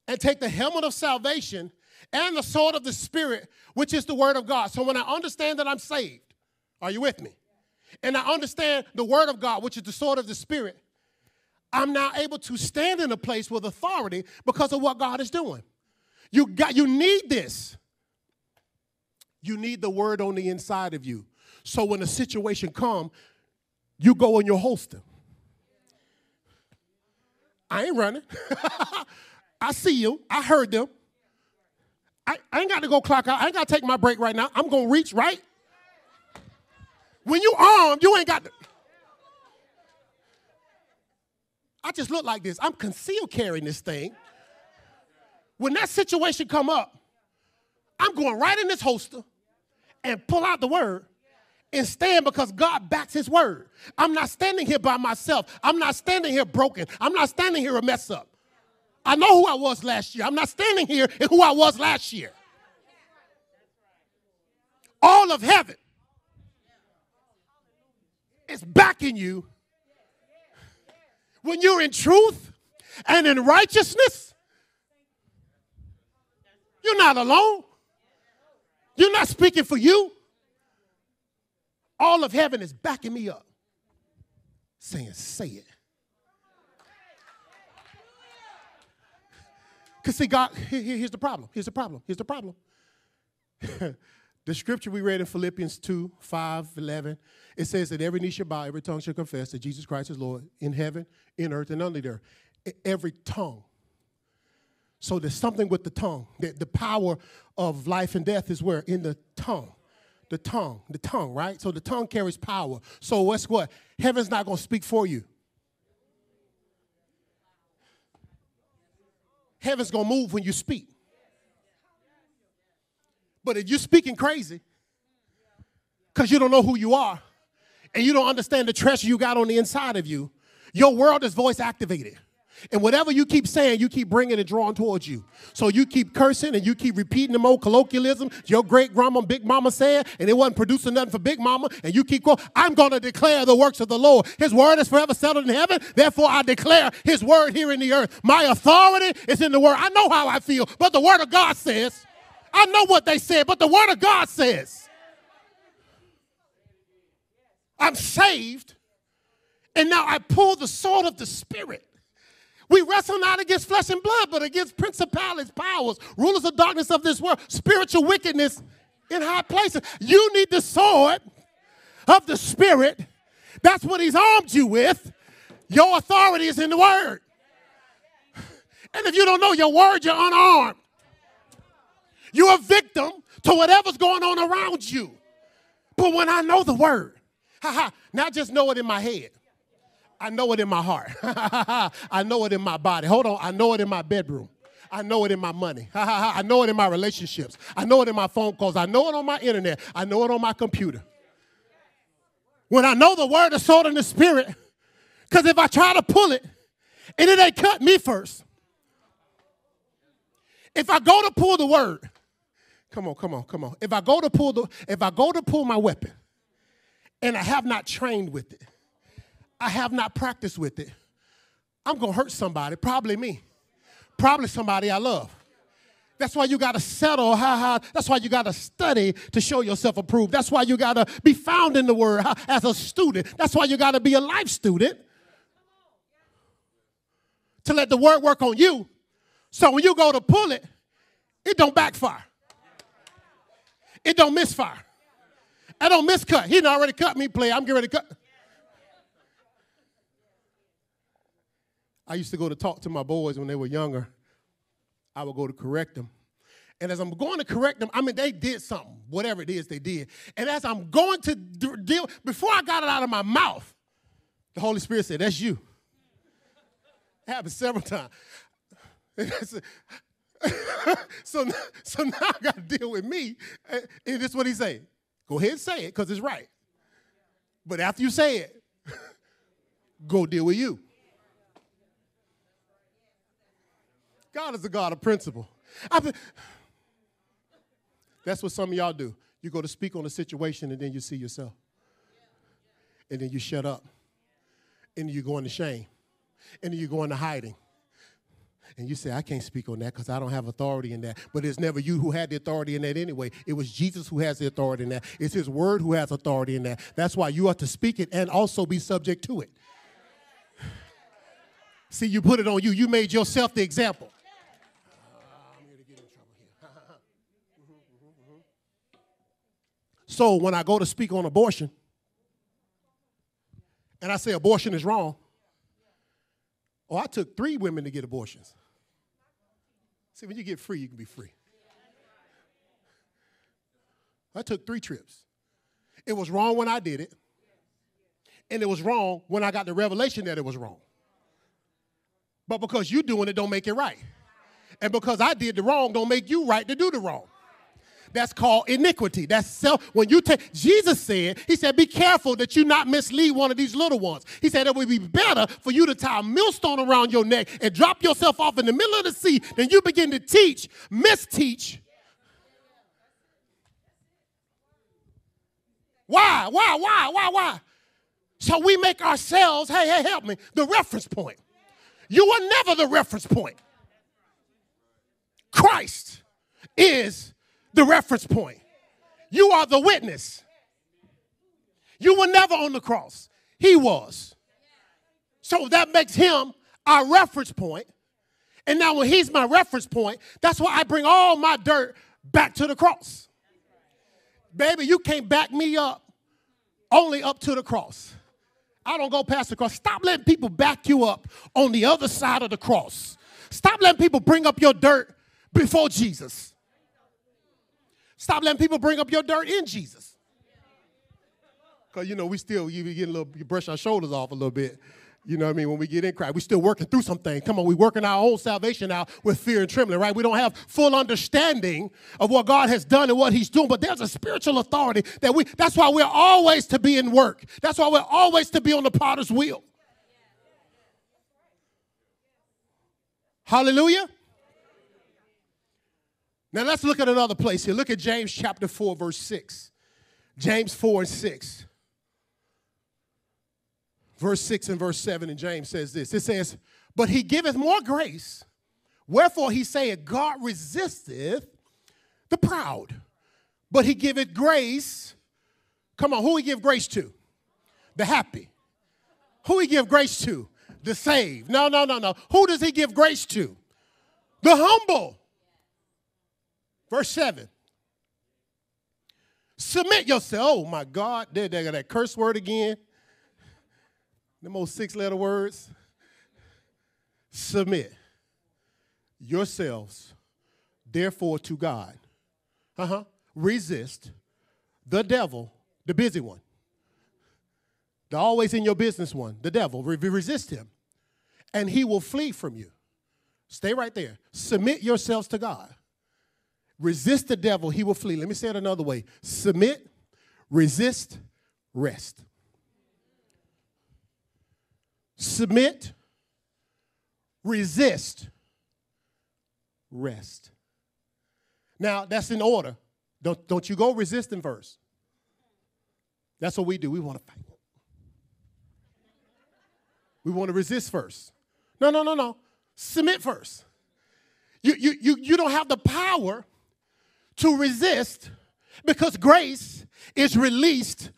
And take the helmet of salvation and the sword of the Spirit, which is the word of God. So when I understand that I'm saved, are you with me? And I understand the word of God, which is the sword of the Spirit, I'm now able to stand in a place with authority because of what God is doing. You got you need this. You need the word on the inside of you. So when a situation come, you go in your holster. I ain't running. <laughs> I see you. I heard them. I, I ain't got to go clock out. I ain't got to take my break right now. I'm going to reach right. When you armed, you ain't got to. I just look like this. I'm concealed carrying this thing. When that situation come up, I'm going right in this holster and pull out the word and stand because God backs his word. I'm not standing here by myself. I'm not standing here broken. I'm not standing here a mess up. I know who I was last year. I'm not standing here in who I was last year. All of heaven is backing you when you're in truth and in righteousness, you're not alone. You're not speaking for you. All of heaven is backing me up, saying, Say it. <laughs> Because, see, God, here's the problem. Here's the problem. Here's the problem. <laughs> the scripture we read in Philippians 2 5, 11, it says that every knee shall bow, every tongue shall confess that Jesus Christ is Lord in heaven, in earth, and under there. Every tongue. So there's something with the tongue. The, the power of life and death is where? In the tongue. The tongue. The tongue, right? So the tongue carries power. So what's what? Heaven's not going to speak for you. Heaven's going to move when you speak. But if you're speaking crazy because you don't know who you are and you don't understand the treasure you got on the inside of you, your world is voice activated. And whatever you keep saying, you keep bringing and drawing towards you. So you keep cursing and you keep repeating the old colloquialism your great grandma, big mama said, and it wasn't producing nothing for big mama. And you keep going, I'm going to declare the works of the Lord. His word is forever settled in heaven. Therefore, I declare his word here in the earth. My authority is in the word. I know how I feel, but the word of God says, I know what they said, but the word of God says, I'm saved and now I pull the sword of the Spirit. We wrestle not against flesh and blood, but against principalities, powers, rulers of darkness of this world, spiritual wickedness in high places. You need the sword of the Spirit. That's what He's armed you with. Your authority is in the Word. And if you don't know your Word, you're unarmed. You're a victim to whatever's going on around you. But when I know the Word, haha, not just know it in my head, I know it in my heart. I know it in my body. Hold on. I know it in my bedroom. I know it in my money. I know it in my relationships. I know it in my phone calls. I know it on my internet. I know it on my computer. When I know the word, the soul, and the spirit, because if I try to pull it and it ain't cut me first, if I go to pull the word, come on, come on, come on. If I go to pull the, if I go to pull my weapon and I have not trained with it, I have not practiced with it. I'm going to hurt somebody, probably me. Probably somebody I love. That's why you got to settle. Ha, ha. That's why you got to study to show yourself approved. That's why you got to be found in the word ha, as a student. That's why you got to be a life student to let the word work on you. So when you go to pull it, it don't backfire. It don't misfire. I don't miscut. He not already cut me play. I'm getting ready to cut. I used to go to talk to my boys when they were younger. I would go to correct them. And as I'm going to correct them, I mean, they did something, whatever it is they did. And as I'm going to deal, before I got it out of my mouth, the Holy Spirit said, That's you. It happened several times. <laughs> <laughs> so, so now I got to deal with me. And this is what he say. Go ahead and say it because it's right. But after you say it, <laughs> go deal with you. God is a God of principle. Been, that's what some of y'all do. You go to speak on a situation and then you see yourself. And then you shut up. And you go into shame. And then you go into hiding. And you say, I can't speak on that because I don't have authority in that. But it's never you who had the authority in that anyway. It was Jesus who has the authority in that. It's his word who has authority in that. That's why you ought to speak it and also be subject to it. <sighs> See, you put it on you. You made yourself the example. So when I go to speak on abortion, and I say abortion is wrong, oh, I took three women to get abortions. See, when you get free, you can be free. I took three trips. It was wrong when I did it, and it was wrong when I got the revelation that it was wrong. But because you doing it don't make it right. And because I did the wrong don't make you right to do the wrong. That's called iniquity. That's self. When you take, Jesus said, He said, be careful that you not mislead one of these little ones. He said it would be better for you to tie a millstone around your neck and drop yourself off in the middle of the sea than you begin to teach, misteach. Why? Why? Why? Why? Why? So we make ourselves, hey, hey, help me, the reference point. You are never the reference point. Christ is the reference point. You are the witness. You were never on the cross, He was. So that makes Him our reference point. And now, when He's my reference point, that's why I bring all my dirt back to the cross. Baby, you can't back me up only up to the cross. I don't go past the cross. Stop letting people back you up on the other side of the cross. Stop letting people bring up your dirt before Jesus. Stop letting people bring up your dirt in Jesus. Because, you know, we still, you get a little, you brush our shoulders off a little bit. You know what I mean? When we get in Christ, we still working through some things. Come on, we working our own salvation out with fear and trembling, right? We don't have full understanding of what God has done and what He's doing, but there's a spiritual authority that we, that's why we're always to be in work. That's why we're always to be on the potter's wheel. Hallelujah. Now let's look at another place here. Look at James chapter 4, verse 6. James 4 and 6. Verse 6 and verse 7 in James says this. It says, But he giveth more grace. Wherefore he saith, God resisteth the proud. But he giveth grace. Come on, who he give grace to? The happy. Who he give grace to? The saved. No, no, no, no. Who does he give grace to? The humble. Verse 7. Submit yourself. Oh my God, there got that curse word again. The most six letter words. Submit yourselves, therefore, to God. Uh huh. Resist the devil, the busy one. The always in your business one, the devil. Resist him, and he will flee from you. Stay right there. Submit yourselves to God. Resist the devil, he will flee. Let me say it another way submit, resist, rest. Submit, resist, rest. Now, that's in order. Don't, don't you go resisting first. That's what we do. We want to fight. We want to resist first. No, no, no, no. Submit first. You, you, you, you don't have the power to resist because grace is released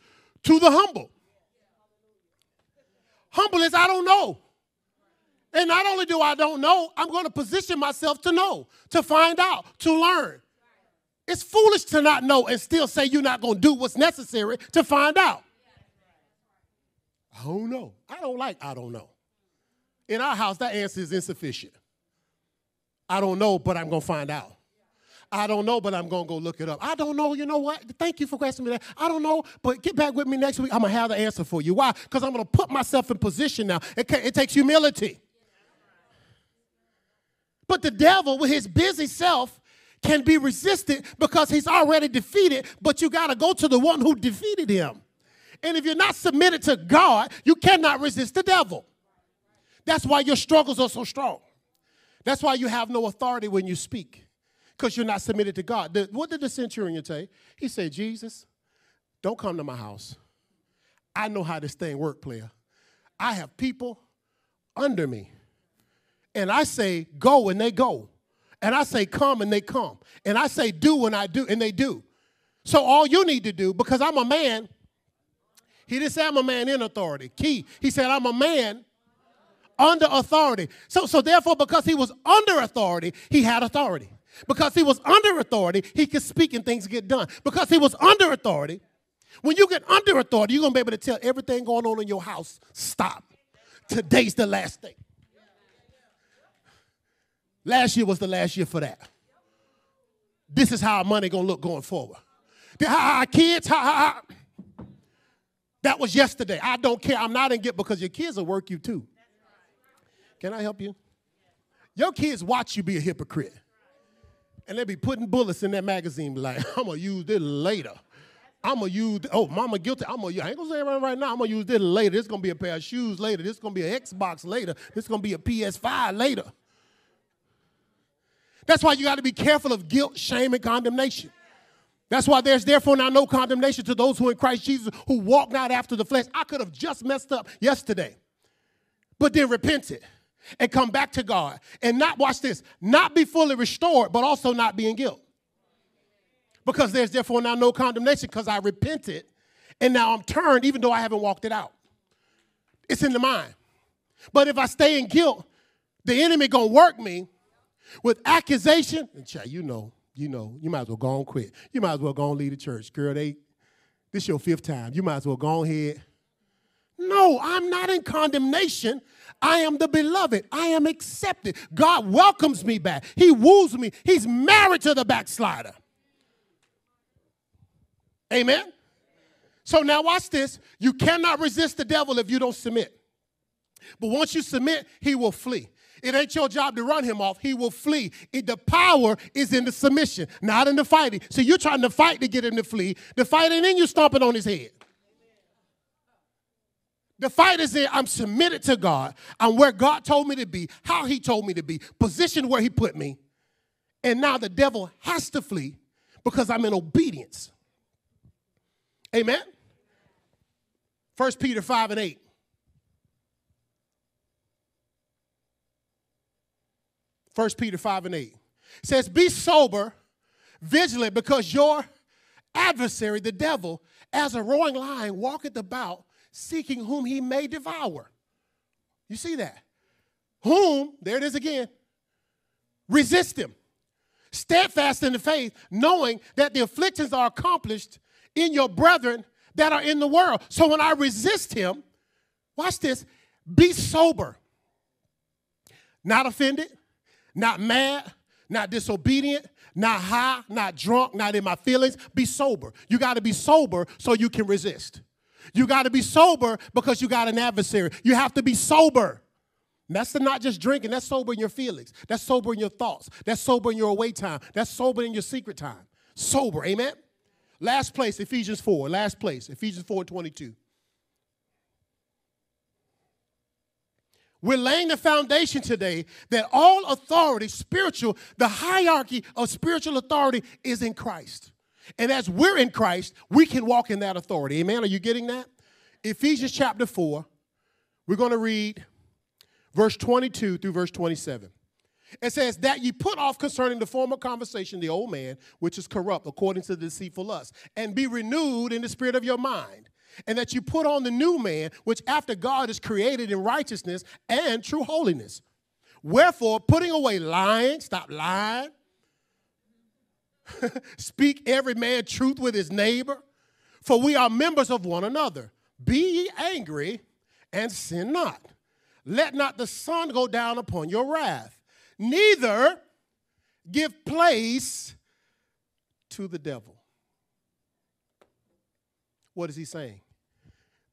to the humble. Humble is I don't know. And not only do I don't know, I'm going to position myself to know, to find out, to learn. It's foolish to not know and still say you're not going to do what's necessary to find out. I don't know. I don't like I don't know. In our house, that answer is insufficient. I don't know, but I'm going to find out. I don't know, but I'm going to go look it up. I don't know. You know what? Thank you for asking me that. I don't know, but get back with me next week. I'm going to have the answer for you. Why? Because I'm going to put myself in position now. It, it takes humility. But the devil, with his busy self, can be resisted because he's already defeated, but you got to go to the one who defeated him. And if you're not submitted to God, you cannot resist the devil. That's why your struggles are so strong. That's why you have no authority when you speak because you're not submitted to God. The, what did the centurion say? He said, Jesus, don't come to my house. I know how this thing works, player. I have people under me. And I say, go, and they go. And I say, come, and they come. And I say, do, and I do, and they do. So all you need to do, because I'm a man, he didn't say I'm a man in authority. Key, he said, I'm a man under authority. So, so therefore, because he was under authority, he had authority. Because he was under authority, he could speak and things get done. Because he was under authority, when you get under authority, you're going to be able to tell everything going on in your house, stop. Today's the last day. Last year was the last year for that. This is how our money going to look going forward. Our kids, how, how, how. that was yesterday. I don't care. I'm not in get because your kids will work you too. Can I help you? Your kids watch you be a hypocrite and they be putting bullets in that magazine, like, <laughs> I'm gonna use this later. I'm gonna use, oh, mama guilty. I'm gonna, I ain't gonna say it right now. I'm gonna use this later. This gonna be a pair of shoes later. This gonna be an Xbox later. This gonna be a PS5 later. That's why you got to be careful of guilt, shame, and condemnation. That's why there's therefore now no condemnation to those who in Christ Jesus who walk not after the flesh. I could have just messed up yesterday, but then repented and come back to God and not, watch this, not be fully restored, but also not be in guilt. Because there's therefore now no condemnation because I repented and now I'm turned even though I haven't walked it out. It's in the mind. But if I stay in guilt, the enemy gonna work me with accusation. And child, you know, you know, you might as well go on quit. You might as well go on leave the church. Girl, they this your fifth time. You might as well go on ahead. No, I'm not in condemnation. I am the beloved. I am accepted. God welcomes me back. He woos me. He's married to the backslider. Amen? So now watch this. You cannot resist the devil if you don't submit. But once you submit, he will flee. It ain't your job to run him off. He will flee. It, the power is in the submission, not in the fighting. So you're trying to fight to get him to flee. The fight ain't in you're stomping on his head. The fight is in I'm submitted to God. I'm where God told me to be, how He told me to be, positioned where He put me. And now the devil has to flee because I'm in obedience. Amen? 1 Peter 5 and 8. 1 Peter 5 and 8 says, Be sober, vigilant, because your adversary, the devil, as a roaring lion, walketh about seeking whom he may devour. You see that? Whom, there it is again, resist him. Steadfast in the faith, knowing that the afflictions are accomplished in your brethren that are in the world. So when I resist him, watch this, be sober. Not offended, not mad, not disobedient, not high, not drunk, not in my feelings. Be sober. You got to be sober so you can resist. You got to be sober because you got an adversary. You have to be sober. That's not just drinking, that's sober in your feelings. That's sober in your thoughts. That's sober in your away time. That's sober in your secret time. Sober, amen? Last place, Ephesians 4. Last place, Ephesians 4 22. We're laying the foundation today that all authority, spiritual, the hierarchy of spiritual authority is in Christ. And as we're in Christ, we can walk in that authority. Amen. Are you getting that? Ephesians chapter 4, we're going to read verse 22 through verse 27. It says that ye put off concerning the former conversation the old man, which is corrupt according to the deceitful lust, and be renewed in the spirit of your mind, and that you put on the new man, which after God is created in righteousness and true holiness. Wherefore, putting away lying, stop lying. <laughs> Speak every man truth with his neighbor, for we are members of one another. Be ye angry and sin not. Let not the sun go down upon your wrath neither give place to the devil. What is he saying?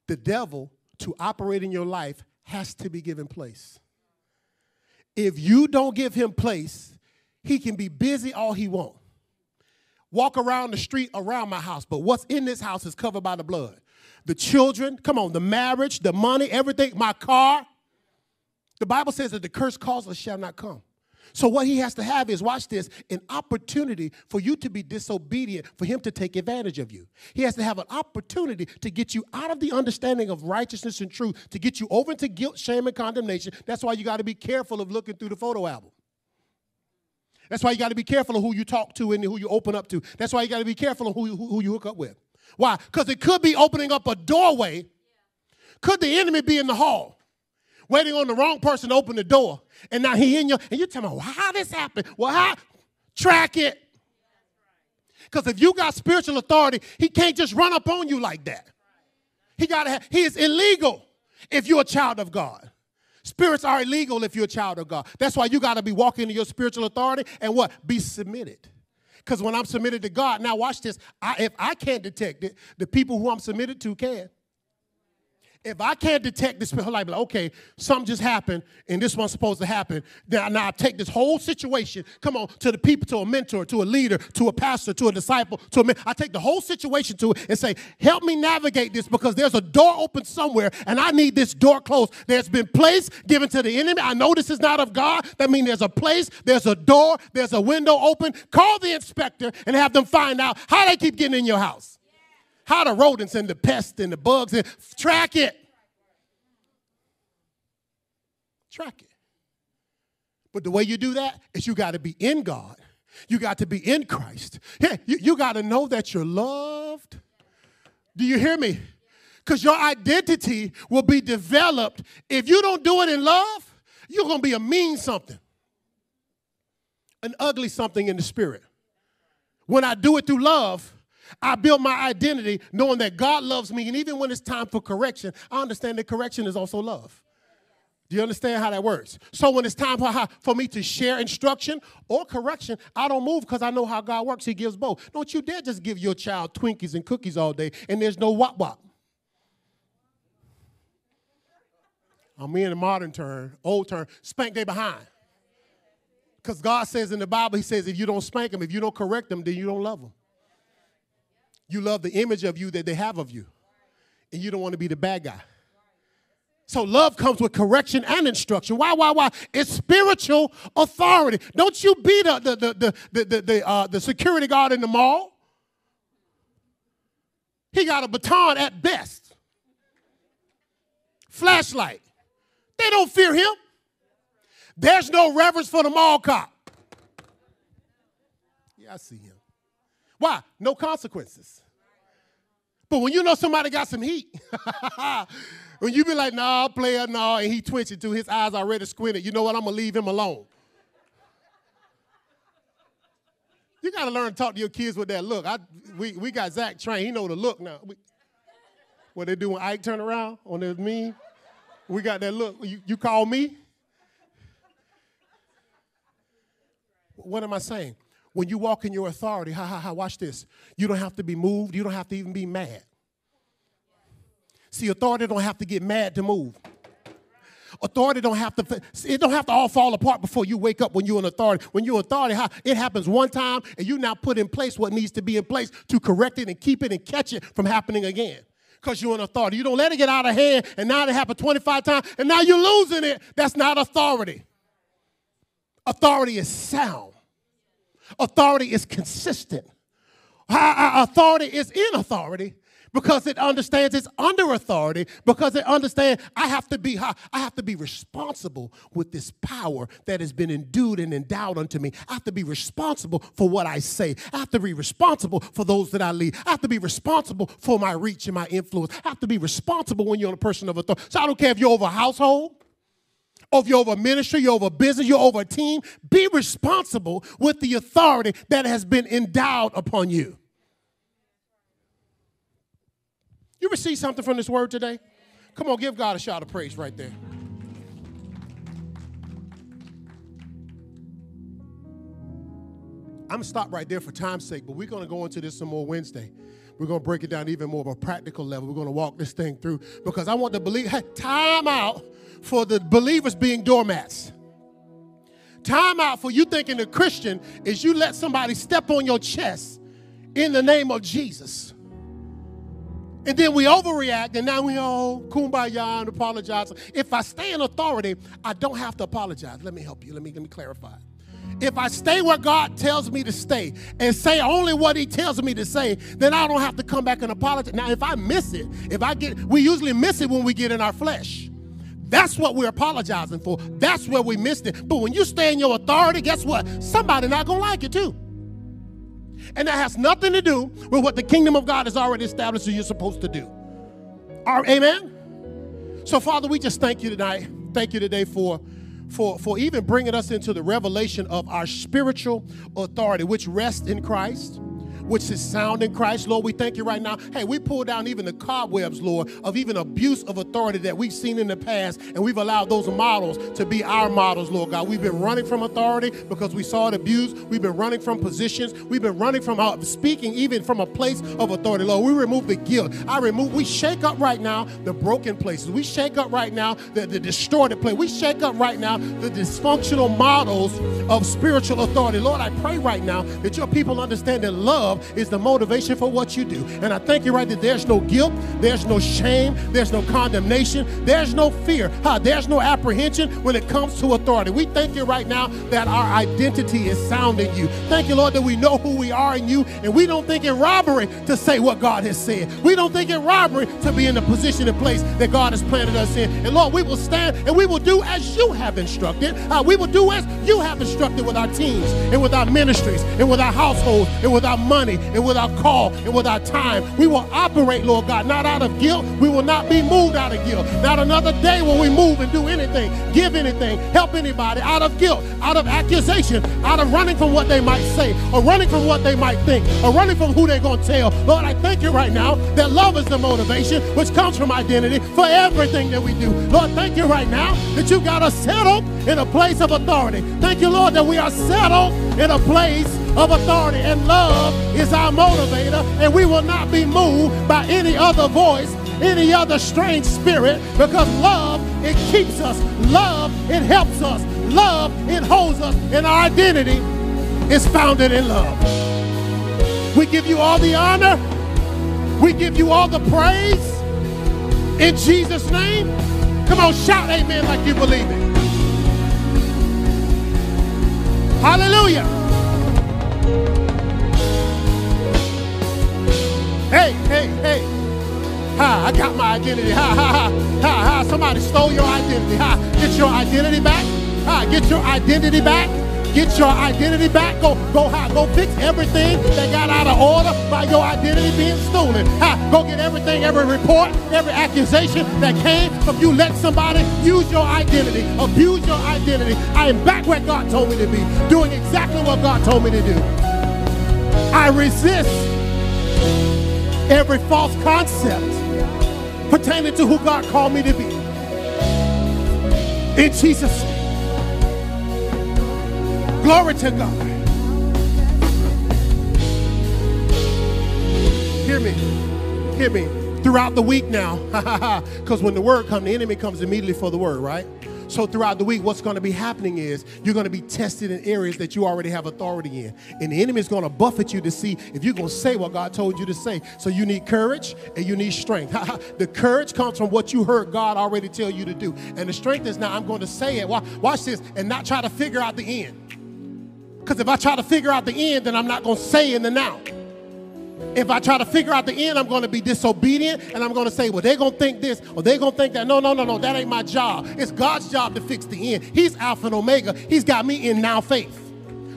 The devil, to operate in your life, has to be given place. If you don't give him place, he can be busy all he wants. Walk around the street around my house, but what's in this house is covered by the blood. The children, come on, the marriage, the money, everything, my car. The Bible says that the curse causeless shall not come. So, what he has to have is, watch this, an opportunity for you to be disobedient, for him to take advantage of you. He has to have an opportunity to get you out of the understanding of righteousness and truth, to get you over into guilt, shame, and condemnation. That's why you got to be careful of looking through the photo album. That's why you got to be careful of who you talk to and who you open up to. That's why you got to be careful of who, who, who you hook up with. Why? Because it could be opening up a doorway. Could the enemy be in the hall? waiting on the wrong person to open the door. And now he in your, and you're telling me, well, how this happened? Well, how? Track it. Because if you got spiritual authority, he can't just run up on you like that. He got to he is illegal if you're a child of God. Spirits are illegal if you're a child of God. That's why you got to be walking in your spiritual authority and what? Be submitted. Because when I'm submitted to God, now watch this. I, if I can't detect it, the people who I'm submitted to can. If I can't detect this, like, okay, something just happened and this one's supposed to happen, then now I take this whole situation, come on, to the people, to a mentor, to a leader, to a pastor, to a disciple, to a man. I take the whole situation to it and say, help me navigate this because there's a door open somewhere and I need this door closed. There's been place given to the enemy. I know this is not of God. That means there's a place, there's a door, there's a window open. Call the inspector and have them find out how they keep getting in your house how the rodents and the pests and the bugs and track it. Track it. But the way you do that is you got to be in God. You got to be in Christ. Yeah, you, you got to know that you're loved. Do you hear me? Because your identity will be developed. If you don't do it in love, you're going to be a mean something, an ugly something in the spirit. When I do it through love, I build my identity knowing that God loves me. And even when it's time for correction, I understand that correction is also love. Do you understand how that works? So when it's time for, for me to share instruction or correction, I don't move because I know how God works. He gives both. Don't you dare just give your child Twinkies and cookies all day and there's no wop wop. I'm in the modern term, old term, spank they behind. Because God says in the Bible, He says, if you don't spank them, if you don't correct them, then you don't love them. You love the image of you that they have of you. And you don't want to be the bad guy. So love comes with correction and instruction. Why, why, why? It's spiritual authority. Don't you be the, the, the, the, the, the, uh, the security guard in the mall. He got a baton at best. Flashlight. They don't fear him. There's no reverence for the mall cop. Yeah, I see him. Why? No consequences. But when you know somebody got some heat, <laughs> when you be like, nah, player, nah, and he twitching too, his eyes already squinted, you know what? I'm gonna leave him alone. You gotta learn to talk to your kids with that look. I, we, we got Zach trained, he know the look now. We, what they do when Ike turn around on his me? We got that look. You, you call me? What am I saying? When you walk in your authority, ha ha ha, watch this. You don't have to be moved, you don't have to even be mad. See, authority don't have to get mad to move. Authority don't have to, it don't have to all fall apart before you wake up when you're in authority. When you're in authority, it happens one time and you now put in place what needs to be in place to correct it and keep it and catch it from happening again. Because you're in authority. You don't let it get out of hand and now it happened 25 times and now you're losing it. That's not authority. Authority is sound. Authority is consistent. Authority is in authority because it understands it's under authority because it understands I have to be I have to be responsible with this power that has been endued and endowed unto me. I have to be responsible for what I say. I have to be responsible for those that I lead. I have to be responsible for my reach and my influence. I have to be responsible when you're a person of authority. So I don't care if you're over a household, or if you're over ministry, you're over business, you're over a team. Be responsible with the authority that has been endowed upon you. You receive something from this word today? Come on, give God a shout of praise right there. I'm gonna stop right there for time's sake, but we're gonna go into this some more Wednesday. We're gonna break it down even more of a practical level. We're gonna walk this thing through because I want to believe hey, time out for the believers being doormats. Time out for you thinking a Christian is you let somebody step on your chest in the name of Jesus. And then we overreact, and now we all kumbaya and apologize. If I stay in authority, I don't have to apologize. Let me help you. Let me let me clarify. If I stay where God tells me to stay and say only what He tells me to say, then I don't have to come back and apologize. Now, if I miss it, if I get, we usually miss it when we get in our flesh. That's what we're apologizing for. That's where we missed it. But when you stay in your authority, guess what? Somebody not gonna like it too. And that has nothing to do with what the kingdom of God has already established that you're supposed to do. amen? So, Father, we just thank you tonight. Thank you today for, for, for even bringing us into the revelation of our spiritual authority, which rests in Christ which is sound in Christ. Lord, we thank you right now. Hey, we pull down even the cobwebs, Lord, of even abuse of authority that we've seen in the past, and we've allowed those models to be our models, Lord God. We've been running from authority because we saw it abused. We've been running from positions. We've been running from uh, speaking even from a place of authority, Lord. We remove the guilt. I remove, we shake up right now the broken places. We shake up right now the, the distorted place. We shake up right now the dysfunctional models of spiritual authority. Lord, I pray right now that your people understand that love love is the motivation for what you do. And I thank you right that there's no guilt, there's no shame, there's no condemnation, there's no fear, huh? there's no apprehension when it comes to authority. We thank you right now that our identity is sound in you. Thank you, Lord, that we know who we are in you, and we don't think it robbery to say what God has said. We don't think it robbery to be in the position and place that God has planted us in. And Lord, we will stand and we will do as you have instructed. Uh, we will do as you have instructed with our teams and with our ministries and with our households and with our money money and with our call and with our time. We will operate, Lord God, not out of guilt. We will not be moved out of guilt. Not another day will we move and do anything, give anything, help anybody out of guilt, out of accusation, out of running from what they might say, or running from what they might think, or running from who they're going to tell. Lord, I thank you right now that love is the motivation, which comes from identity for everything that we do. Lord, thank you right now that you got us settled in a place of authority. Thank you, Lord, that we are settled in a place of authority. And love is our motivator, and we will not be moved by any other voice, any other strange spirit, because love, it keeps us. Love, it helps us. Love, it holds us. And our identity is founded in love. We give you all the honor. We give you all the praise. In Jesus' name. Come on, shout amen like you believe it. Hallelujah. Hey, hey, hey. Ha, I got my identity. Ha, ha, ha. Ha, ha. Somebody stole your identity. Ha, get your identity back. Ha, get your identity back. Get your identity back. Go, go, go fix everything that got out of order by your identity being stolen. Go get everything, every report, every accusation that came from you. Let somebody use your identity, abuse your identity. I am back where God told me to be, doing exactly what God told me to do. I resist every false concept pertaining to who God called me to be. In Jesus' name. Glory to God. Hear me. Hear me. Throughout the week now, <laughs> because when the word comes, the enemy comes immediately for the word, right? So throughout the week, what's going to be happening is you're going to be tested in areas that you already have authority in. And the enemy is going to buffet you to see if you're going to say what God told you to say. So you need courage and you need strength. <laughs> the courage comes from what you heard God already tell you to do. And the strength is now I'm going to say it. Watch this and not try to figure out the end. Because if I try to figure out the end, then I'm not going to say in the now. If I try to figure out the end, I'm going to be disobedient and I'm going to say, well, they're going to think this or they're going to think that. No, no, no, no, that ain't my job. It's God's job to fix the end. He's Alpha and Omega. He's got me in now faith.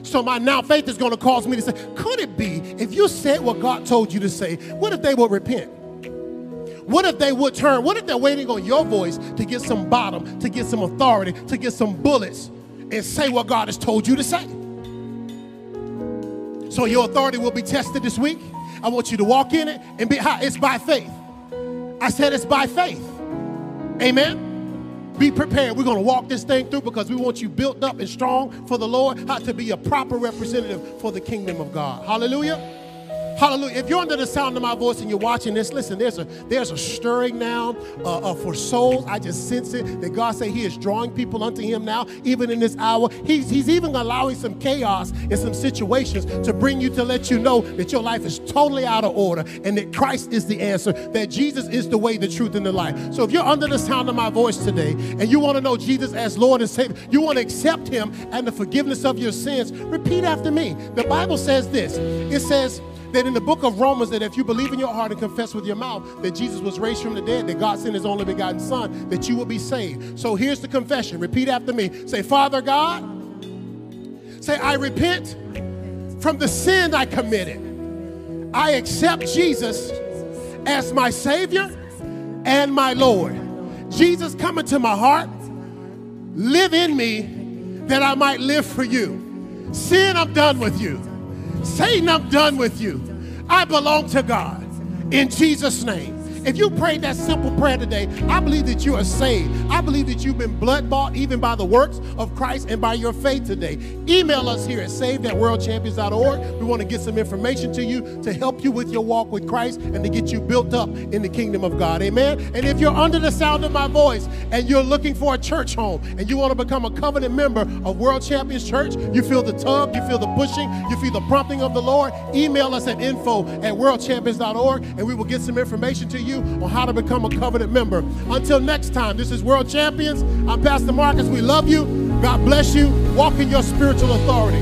So my now faith is going to cause me to say, could it be if you said what God told you to say, what if they would repent? What if they would turn? What if they're waiting on your voice to get some bottom, to get some authority, to get some bullets and say what God has told you to say? So your authority will be tested this week. I want you to walk in it and be high. It's by faith. I said it's by faith. Amen. Be prepared. We're going to walk this thing through because we want you built up and strong for the Lord, how to be a proper representative for the kingdom of God. Hallelujah. Hallelujah. If you're under the sound of my voice and you're watching this, listen, there's a there's a stirring now uh, uh, for souls. I just sense it that God say He is drawing people unto Him now, even in this hour. He's, he's even allowing some chaos in some situations to bring you to let you know that your life is totally out of order and that Christ is the answer, that Jesus is the way, the truth, and the life. So if you're under the sound of my voice today and you want to know Jesus as Lord and Savior, you want to accept Him and the forgiveness of your sins, repeat after me. The Bible says this. It says, that in the book of Romans, that if you believe in your heart and confess with your mouth that Jesus was raised from the dead, that God sent his only begotten Son, that you will be saved. So here's the confession. Repeat after me. Say, Father God, say, I repent from the sin I committed. I accept Jesus as my Savior and my Lord. Jesus, come into my heart, live in me that I might live for you. Sin, I'm done with you. Satan, I'm done with you. I belong to God in Jesus' name. If you prayed that simple prayer today, I believe that you are saved. I believe that you've been blood bought even by the works of Christ and by your faith today. Email us here at saved. We want to get some information to you to help you with your walk with Christ and to get you built up in the kingdom of God. Amen. And if you're under the sound of my voice and you're looking for a church home and you want to become a covenant member of World Champions Church, you feel the tug, you feel the pushing, you feel the prompting of the Lord, email us at info at worldchampions.org and we will get some information to you you on how to become a covenant member. Until next time, this is World Champions. I'm Pastor Marcus. We love you. God bless you. Walk in your spiritual authority.